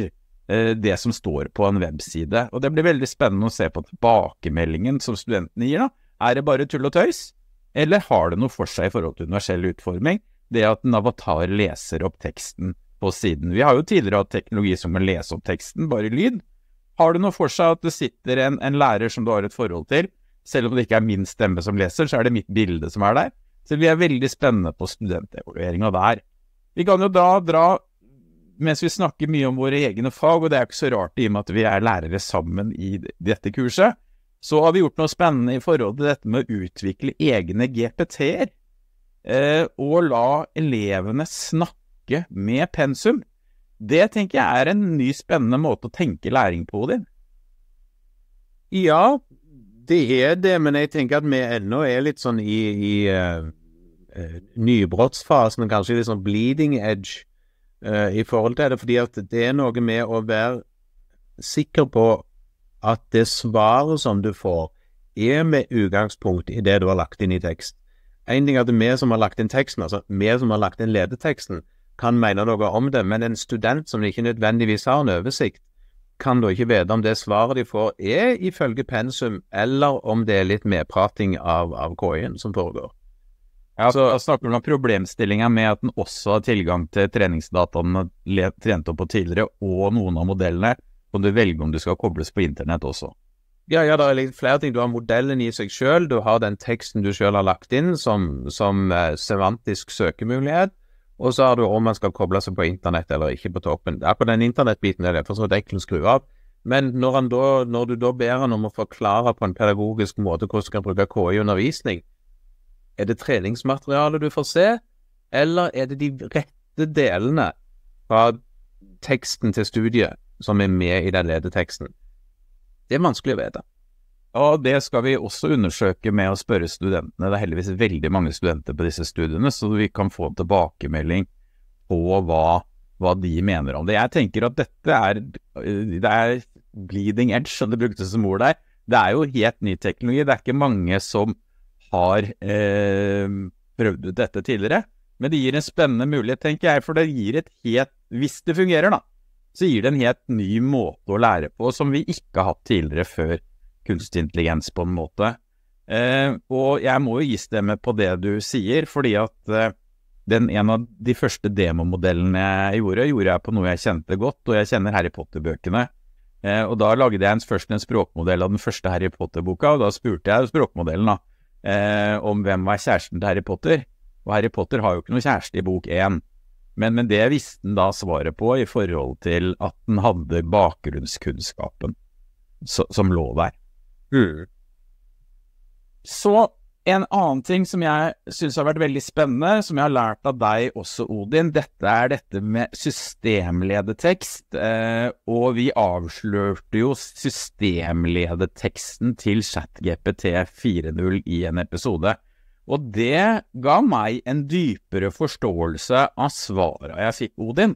Eh, det som står på en webside. Og det blir veldig spennende å se på tilbakemeldingen som studentene gir. da. Er det bare tull og tøys, eller har det noe for seg i forhold til universell utforming? Det at en avatar leser opp teksten på siden. Vi har jo tidligere hatt teknologi som å lese opp teksten, bare lyd. Har det noe for seg at det sitter en, en lærer som du har et forhold til, selv om det ikke er min stemme som leser, så er det mitt bilde som er der. Så vi er veldig spennende på studentevalueringa der. Vi kan jo da dra mens vi snakker mye om våre egne fag, og det er ikke så rart i og med at vi er lærere sammen i dette kurset, så har vi gjort noe spennende i forhold til dette med å utvikle egne GPT-er. Eh, og la elevene snakke med pensum. Det tenker jeg er en ny, spennende måte å tenke læring på, Odin. Ja, det er det, men jeg tenker at vi ennå er litt sånn i, i uh, nybrottsfasen, kanskje litt sånn bleeding edge uh, i forhold til det, fordi at det er noe med å være sikker på at det svaret som du får, er med utgangspunkt i det du har lagt inn i tekst. En ting er at vi som har lagt inn teksten, altså vi som har lagt inn ledeteksten, kan mene noe om det, men en student som ikke nødvendigvis har en oversikt, kan da ikke vite om det svaret de får er ifølge pensum, eller om det er litt medprating av, av KI-en som foregår. Ja, så Da snakker du om problemstillinga med at den også har tilgang til treningsdataene trent opp på tidligere, og noen av modellene. Kan du velge om du skal kobles på internett også. Ja, ja, det er litt flere ting. Du har modellen i seg sjøl, du har den teksten du sjøl har lagt inn som, som eh, semantisk søkemulighet, og så har du om man skal koble seg på internett eller ikke på toppen. Akkurat den internettbiten er det for så vidt enkelt å skru av. Men når, da, når, du da ber han om å forklare på en pedagogisk måte hvordan du kan bruke KI i undervisning, er det treningsmaterialet du får se, eller er det de rette delene fra teksten til studiet som er med i den ledeteksten? Det er vanskelig å vite. Og det skal vi også undersøke med å spørre studentene. Det er heldigvis veldig mange studenter på disse studiene, så vi kan få en tilbakemelding på hva, hva de mener om det. Jeg tenker at dette er, det er bleeding edge, som det bruktes som ord der. Det er jo helt ny teknologi. Det er ikke mange som har eh, prøvd ut dette tidligere. Men det gir en spennende mulighet, tenker jeg, for det gir et helt Hvis det fungerer, da, så gir det en helt ny måte å lære på som vi ikke har hatt tidligere før kunstig intelligens, på en måte. Eh, og jeg må jo istemme stemme på det du sier, fordi at eh, den, en av de første demomodellene jeg gjorde, gjorde jeg på noe jeg kjente godt, og jeg kjenner Harry Potter-bøkene. Eh, og da lagde jeg først en språkmodell av den første Harry Potter-boka, og da spurte jeg språkmodellen da, eh, om hvem var kjæresten til Harry Potter. Og Harry Potter har jo ikke noe kjæreste i bok én. Men, men, det visste han da svaret på i forhold til at han hadde bakgrunnskunnskapen så, som lå der. Mm. Så en annen ting som jeg syns har vært veldig spennende, som jeg har lært av deg også, Odin, dette er dette med systemledetekst. Eh, og vi avslørte jo systemledeteksten til ChatGPT 4.0 i en episode. Og det ga meg en dypere forståelse av svara jeg fikk, Odin.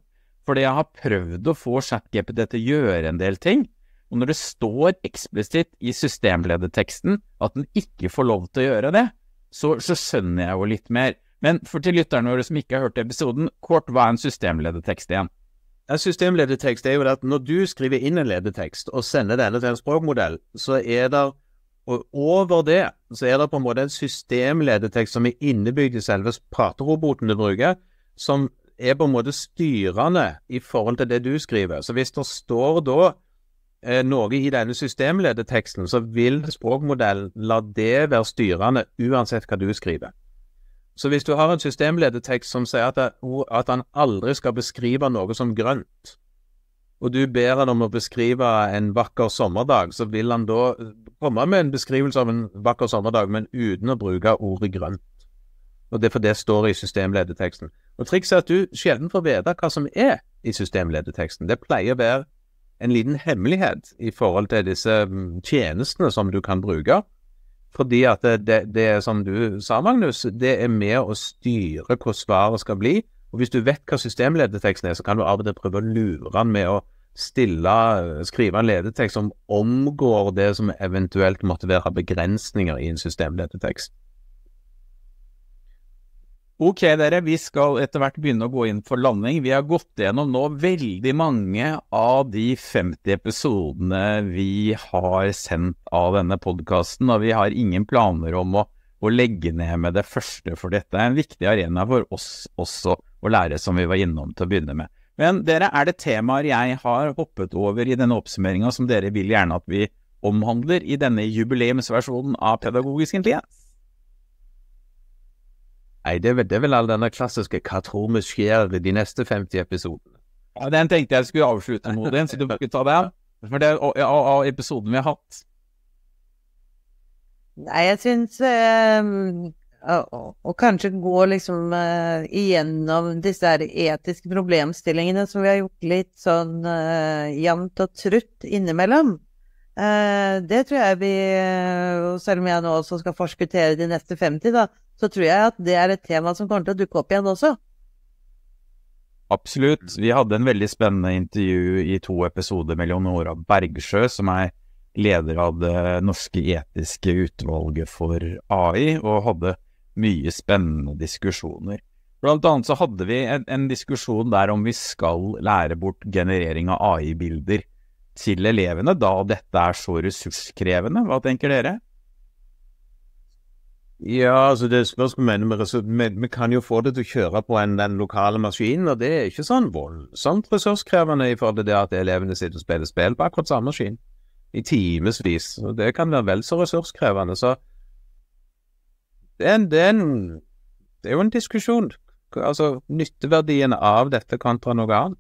Fordi jeg har prøvd å få ChatGPT til å gjøre en del ting. Og når det står eksplisitt i systemlederteksten at den ikke får lov til å gjøre det, så, så skjønner jeg jo litt mer. Men for til lytterne våre som ikke har hørt episoden, kort, hva er en systemledertekst igjen? En systemledertekst er jo at når du skriver inn en ledertekst og sender denne til en språkmodell, så er det og over det så er det på en måte en systemledetekst som er innebygd i selve prateroboten du bruker, som er på en måte styrende i forhold til det du skriver. Så hvis det står da eh, noe i denne systemledeteksten, så vil språkmodellen la det være styrende uansett hva du skriver. Så hvis du har en systemledetekst som sier at, at han aldri skal beskrive noe som grønt, og du ber han om å beskrive en vakker sommerdag, så vil han da komme med en beskrivelse av en vakker sommerdag, men uten å bruke ordet grønt. Og det er for det står i systemlederteksten. Og Trikset er at du sjelden får vite hva som er i systemlederteksten. Det pleier å være en liten hemmelighet i forhold til disse mm, tjenestene som du kan bruke. Fordi at det, det, det som du sa, Magnus, det er med å styre hvor svaret skal bli. Og hvis du vet hva systemledeteksten er, så kan du av og til prøve å lure den med å stille, skrive en ledetekst som omgår det som eventuelt måtte være begrensninger i en systemledetekst. Ok, dere, vi skal etter hvert begynne å gå inn for landing. Vi har gått gjennom nå veldig mange av de 50 episodene vi har sendt av denne podkasten, og vi har ingen planer om å, å, legge ned med det første, for dette er en viktig arena for oss også å lære, som vi var innom til å begynne med. Men dere, er det temaer jeg har hoppet over i denne oppsummeringa som dere vil gjerne at vi omhandler i denne jubileumsversjonen av Pedagogisk intelligens? Nei, det er, vel, all denne klassiske 'hva tror vi skjer' i de neste 50 episodene. Ja, Den tenkte jeg skulle avslutte Modin, så du ikke ta den. For det er av episoden vi har hatt. Nei, jeg syns øh, å, kanskje gå liksom øh, igjennom disse her etiske problemstillingene som vi har gjort litt sånn øh, jevnt og trutt innimellom. Uh, det tror jeg vi, selv om jeg nå også skal forskuttere de neste 50, da, så tror jeg at det er et tema som kommer til å dukke opp igjen også. Absolutt. Vi hadde en veldig spennende intervju i to episoder med Leonora Bergsjø, som er leder av det norske etiske utvalget for AI, og hadde mye spennende diskusjoner. Blant annet så hadde vi en, en diskusjon der om vi skal lære bort generering av AI-bilder til elevene, da dette er så ressurskrevende. Hva tenker dere? Ja, altså det spørs hva mener med Vi kan jo få det til å kjøre på en, den lokale maskinen, og det er ikke sånn voldsomt ressurskrevende i forhold til det at elevene sitter og spiller spill på akkurat samme maskin i timevis. Det kan være vel så ressurskrevende. Så det er, en, det, er en, det er jo en diskusjon. Altså nytteverdien av dette kontra noe annet.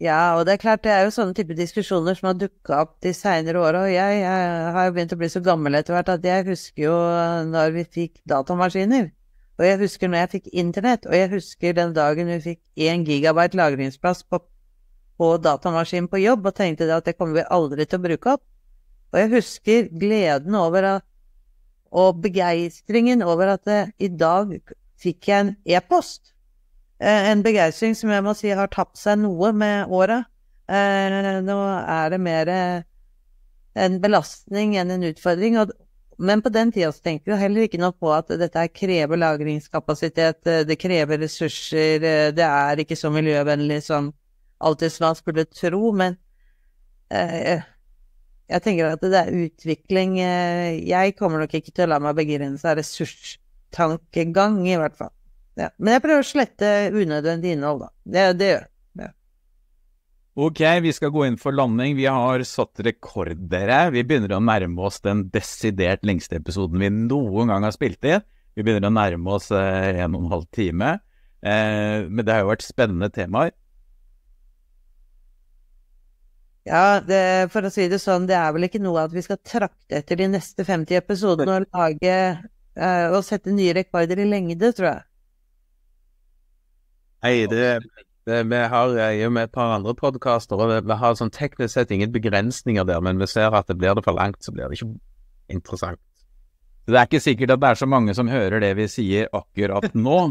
Ja, og det er klart det er jo sånne type diskusjoner som har dukka opp de seinere åra. Og jeg, jeg, har jo begynt å bli så gammel etter hvert at jeg husker jo når vi fikk datamaskiner. Og jeg husker når jeg fikk internett, og jeg husker den dagen vi fikk én gigabyte lagringsplass på, på datamaskinen på jobb, og tenkte at det kommer vi aldri til å bruke opp. Og jeg husker gleden over at, og begeistringen over at det, i dag fikk jeg en e-post Eh, en begeistring som jeg må si har tapt seg noe med åra. Eh, nå er det mer en belastning enn en utfordring. Men på den tida tenkte vi heller ikke noe på at dette krever lagringskapasitet, eh, det krever ressurser, det er ikke så miljøvennlig som alltid man skulle tro. Men jeg tenker at det er utvikling Jeg kommer nok ikke til å la meg begrense av ressurstankegang, i hvert fall. Ja. Men jeg prøver å slette unødvendig innhold, da. Det, det gjør jeg. Ja. Ok, vi skal gå inn for landing. Vi har satt rekorder Vi begynner å nærme oss den desidert lengste episoden vi noen gang har spilt inn. Vi begynner å nærme oss eh, en og en halv time. Eh, men det har jo vært spennende temaer. Ja, det, for å si det sånn, det er vel ikke noe at vi skal trakte etter de neste 50 episodene og lage eh, og sette nye rekorder i lengde, tror jeg. Nei, det, det, vi har jo med et par andre podkaster, og vi, har sånn teknisk sett ingen begrensninger der, men vi ser at det blir det for langt, så blir det ikke interessant. Det er ikke sikkert at det er så mange som hører det vi sier akkurat nå.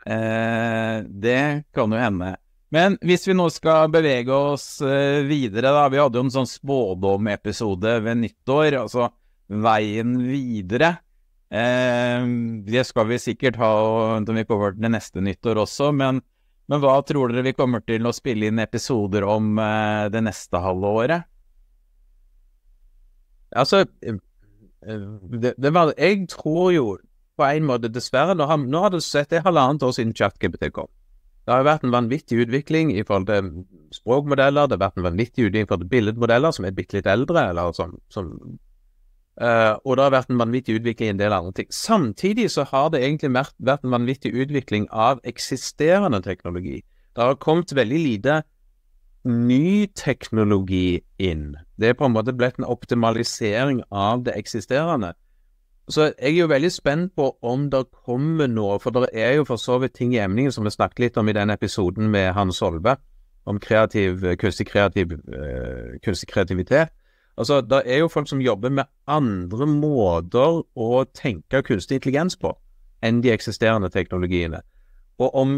Eh, det kan jo hende. Men hvis vi nå skal bevege oss eh, videre, da. Vi hadde jo en sånn spådomepisode ved nyttår, altså veien videre. Eh, det skal vi sikkert ha om vi kommer til neste nyttår også, men, men, hva tror dere vi kommer til å spille inn episoder om eh, det neste halve året? Altså, eh, det, det var, jeg tror jo på en måte, dessverre Nå har, nå har det sett det halvannet år siden ChatGPT kom. Det har vært en vanvittig utvikling i forhold til språkmodeller, det har vært en vanvittig utvikling i forhold til billedmodeller som er bitte litt eldre, eller som, som uh, Og det har vært en vanvittig utvikling i en del andre ting. Samtidig så har det egentlig vært, vært en vanvittig utvikling av eksisterende teknologi. Det har kommet veldig lite ny teknologi inn. Det er på en måte blitt en optimalisering av det eksisterende. Så jeg er jo veldig spent på om det kommer noe, for det er jo for så vidt ting i emningen som vi snakket litt om i den episoden med Hans Solve, om kreativ, kunstig, kreativ, uh, kunstig kreativitet. Altså, det er jo folk som jobber med andre måter å tenke kunstig intelligens på enn de eksisterende teknologiene. Og om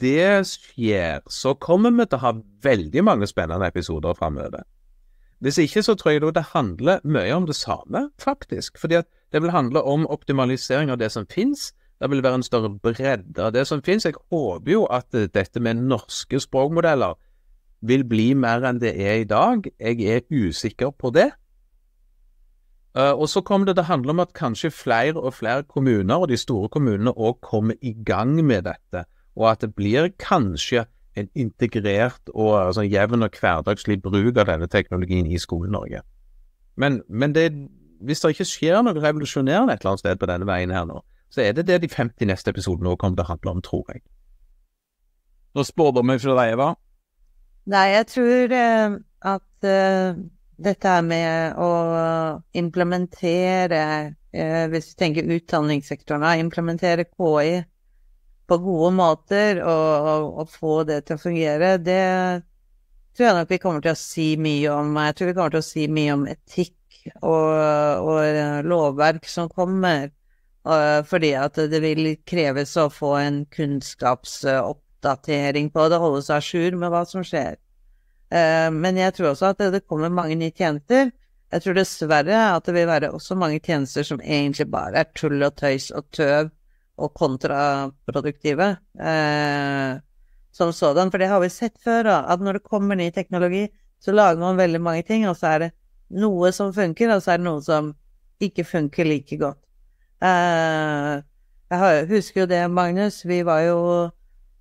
det skjer, så kommer vi til å ha veldig mange spennende episoder framover. Hvis ikke, så tror jeg det handler mye om det samme, faktisk. Fordi at det vil handle om optimalisering av det som finnes. Det vil være en større bredde av det som finnes. Jeg håper jo at dette med norske språkmodeller vil bli mer enn det er i dag. Jeg er usikker på det. Uh, og så kommer det til å handle om at kanskje flere og flere kommuner, og de store kommunene, òg kommer i gang med dette. Og at det blir kanskje en integrert og altså, jevn og hverdagslig bruk av denne teknologien i Skole-Norge. Men, men det hvis det ikke skjer noe revolusjonerende et eller annet sted på denne veien her nå, så er det det de 50 neste episodene nå kommer til å handle om, tror jeg. Noen spådommer fra deg, Eva? Nei, jeg tror eh, at eh, dette er med å implementere, eh, hvis vi tenker utdanningssektoren, implementere KI på gode måter og, og, og, få det til å fungere, det tror jeg nok vi kommer til å si mye om. Jeg tror vi kommer til å si mye om etikk og, og lovverk som kommer, fordi at det vil kreves å få en kunnskapsoppdatering på det, holde seg à jour med hva som skjer. Eh, men jeg tror også at det kommer mange nye tjenester. Jeg tror dessverre at det vil være også mange tjenester som egentlig bare er tull og tøys og tøv og kontraproduktive eh, som sådan. For det har vi sett før, at når det kommer ny teknologi, så lager man veldig mange ting, og så er det noe som funker, og så er det noe som ikke funker like godt. Uh, jeg husker jo det, Magnus. Vi var jo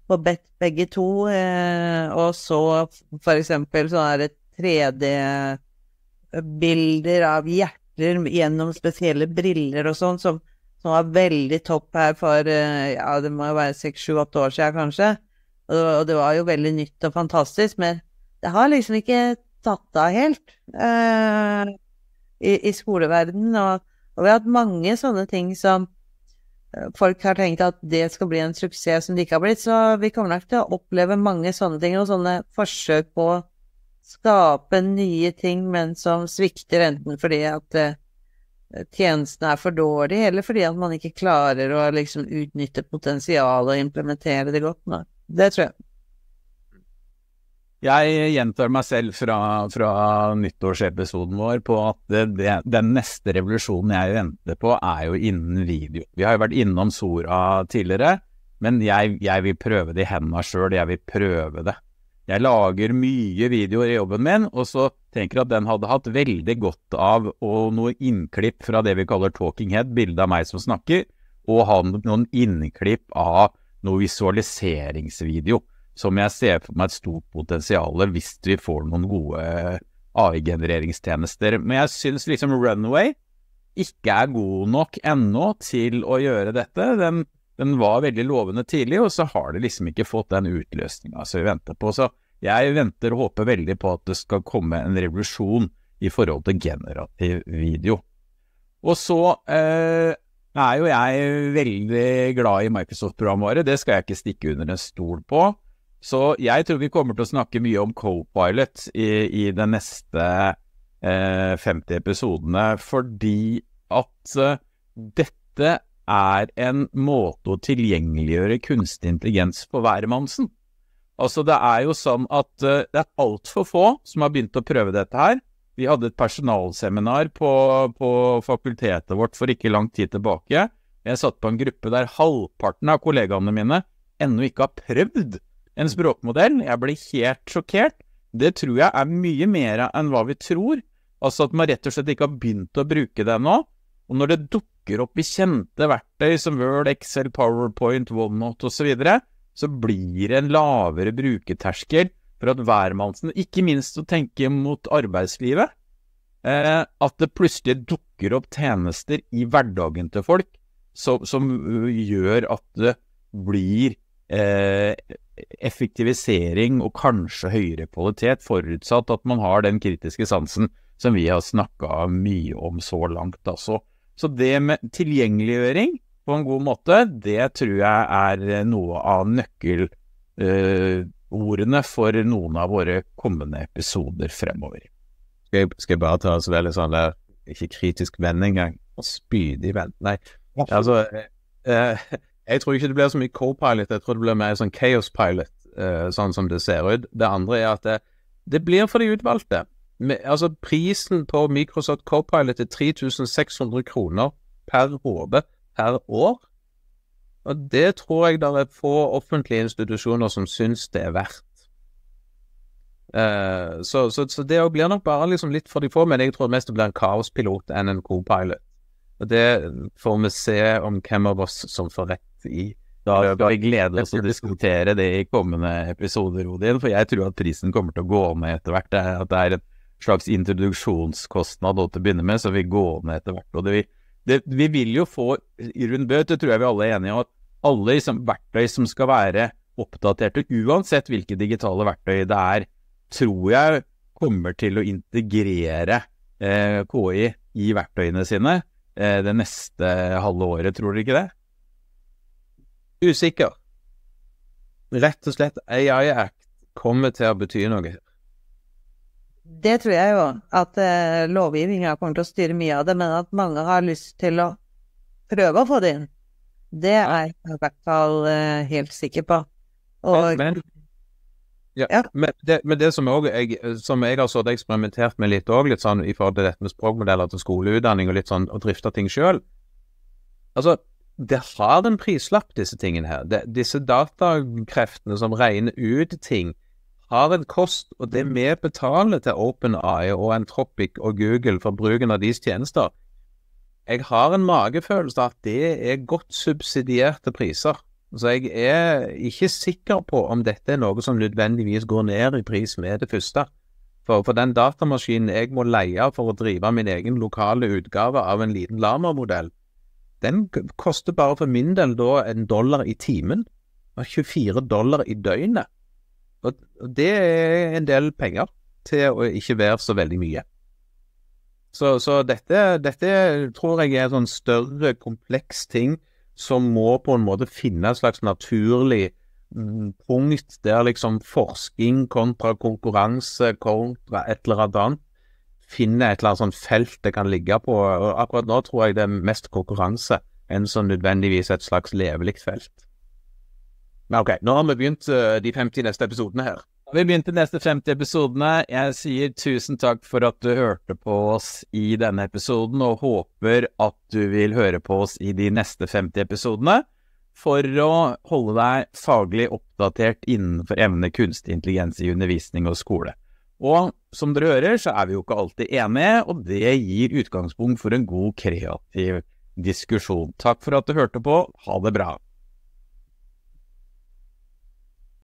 på bedt begge to, uh, og så for eksempel sånne 3D-bilder av hjerter gjennom spesielle briller og sånn, som, som, var veldig topp her for uh, ja, det må jo være seks, sju, åtte år siden, kanskje. Og det var jo veldig nytt og fantastisk, men det har liksom ikke tatt av helt eh, i, i skoleverdenen. Og, og, vi har hatt mange sånne ting som eh, folk har tenkt at det skal bli en suksess som det ikke har blitt. Så vi kommer nok til å oppleve mange sånne ting, og sånne forsøk på å skape nye ting, men som svikter enten fordi at eh, tjenestene er for dårlige, eller fordi at man ikke klarer å liksom utnytte potensialet og implementere det godt nok. Det tror jeg. Jeg gjentar meg selv fra, fra nyttårsepisoden vår på at det, det, den neste revolusjonen jeg venter på, er jo innen video. Vi har jo vært innom Sora tidligere, men jeg, jeg vil prøve det i hendene sjøl. Jeg vil prøve det. Jeg lager mye videoer i jobben min, og så tenker jeg at den hadde hatt veldig godt av og noe innklipp fra det vi kaller talking head, bilde av meg som snakker, og ha noen innklipp av noe visualiseringsvideo som jeg ser for meg et stort potensial hvis vi får noen gode AI-genereringstjenester. Men jeg syns liksom Runway ikke er god nok ennå til å gjøre dette. Den, den, var veldig lovende tidlig, og så har det liksom ikke fått den utløsninga som vi venter på. Så jeg venter og håper veldig på at det skal komme en revolusjon i forhold til generativ video. Og så eh, er jo jeg veldig glad i Microsoft-programvare, det skal jeg ikke stikke under en stol på. Så jeg tror vi kommer til å snakke mye om Copilot i, i de neste eh, 50 episodene, fordi at eh, dette er en måte å tilgjengeliggjøre kunstig intelligens på hvermannsen. Altså, det er jo sånn at eh, det er altfor få som har begynt å prøve dette her. Vi hadde et personalseminar på, på fakultetet vårt for ikke lang tid tilbake. Jeg satt på en gruppe der halvparten av kollegaene mine ennå ikke har prøvd en språkmodell. Jeg ble helt sjokkert. Det tror jeg er mye mer enn hva vi tror. Altså at man rett og slett ikke har begynt å bruke det ennå. Og når det dukker opp i kjente verktøy som Word, Excel, PowerPoint, OneNote osv., så, videre, så blir det en lavere brukerterskel for at hvermannsen, ikke minst å tenke mot arbeidslivet, eh, at det plutselig dukker opp tjenester i hverdagen til folk som, som gjør at det blir eh, effektivisering og kanskje høyere kvalitet, forutsatt at man har den kritiske sansen som vi har snakka mye om så langt. Altså. Så det med tilgjengeliggjøring på en god måte, det tror jeg er noe av nøkkelordene uh, for noen av våre kommende episoder fremover. Skal jeg, skal jeg bare ta så veldig sånn der, ikke kritisk venn engang, og spydig venn, nei. Altså, uh, jeg tror ikke det blir så mye co-pilot, jeg tror det blir mer sånn chaos pilot, uh, sånn som det ser ut. Det andre er at det, det blir for de utvalgte med, altså Prisen på Microsoft co-pilot er 3600 kroner per hode per år. Og det tror jeg det er få offentlige institusjoner som syns det er verdt. Uh, så, så, så, det blir nok bare liksom litt for de få, men jeg tror mest det blir en kaospilot enn en co-pilot. Og det får vi se om hvem av oss som får rett i. Da skal vi glede oss til å diskutere det i kommende episoder, Odin, for jeg tror at prisen kommer til å gå ned etter hvert. At det er et slags introduksjonskostnad til å begynne med, så vi går ned etter hvert. Og det, det, vi vil jo få rundt rund bøt, det tror jeg vi alle er enige om, at alle liksom, verktøy som skal være oppdaterte, uansett hvilke digitale verktøy det er, tror jeg kommer til å integrere eh, KI i verktøyene sine eh, det neste halve året, tror dere ikke det? Usikker. Rett og slett AI Act kommer til å bety noe her. Det tror jeg jo, at eh, lovgivninga kommer til å styre mye av det, men at mange har lyst til å prøve å få det inn. Det er jeg i hvert fall eh, helt sikker på. Og, men, ja, ja. Men, det, men, det, som, jeg, som jeg har så eksperimentert med litt òg, litt sånn i forhold til dette med språkmodeller til skoleutdanning og litt sånn å drifte ting sjøl Altså, det har en prislapp, disse tingene her. Det, disse datakreftene som regner ut ting har en kost, og det vi betaler til OpenAI og Antropic og Google for bruken av deres tjenester, jeg har en magefølelse av at det er godt subsidierte priser. Så jeg er ikke sikker på om dette er noe som nødvendigvis går ned i pris med det første. For, for den datamaskinen jeg må leie for å drive min egen lokale utgave av en liten Lama-modell, den koster bare for min del da en dollar i timen. og 24 dollar i døgnet. Og det er en del penger til å ikke være så veldig mye. Så, så dette, dette, tror jeg er en sånn større, kompleks ting som må på en måte finne et slags naturlig mm, punkt der liksom forskning kontra konkurranse kontra et eller annet finner et eller annet sånt felt det kan ligge på. Og akkurat nå tror jeg det er mest konkurranse enn så nødvendigvis et slags levelig felt. Men ok, nå har vi begynt uh, de 50 neste episodene her. Vi begynte de neste 50 episodene. Jeg sier tusen takk for at du hørte på oss i denne episoden, og håper at du vil høre på oss i de neste 50 episodene for å holde deg faglig oppdatert innenfor emnet kunstig intelligens i undervisning og skole. Og som dere hører, så er vi jo ikke alltid enige, og det gir utgangspunkt for en god kreativ diskusjon. Takk for at du hørte på. Ha det bra.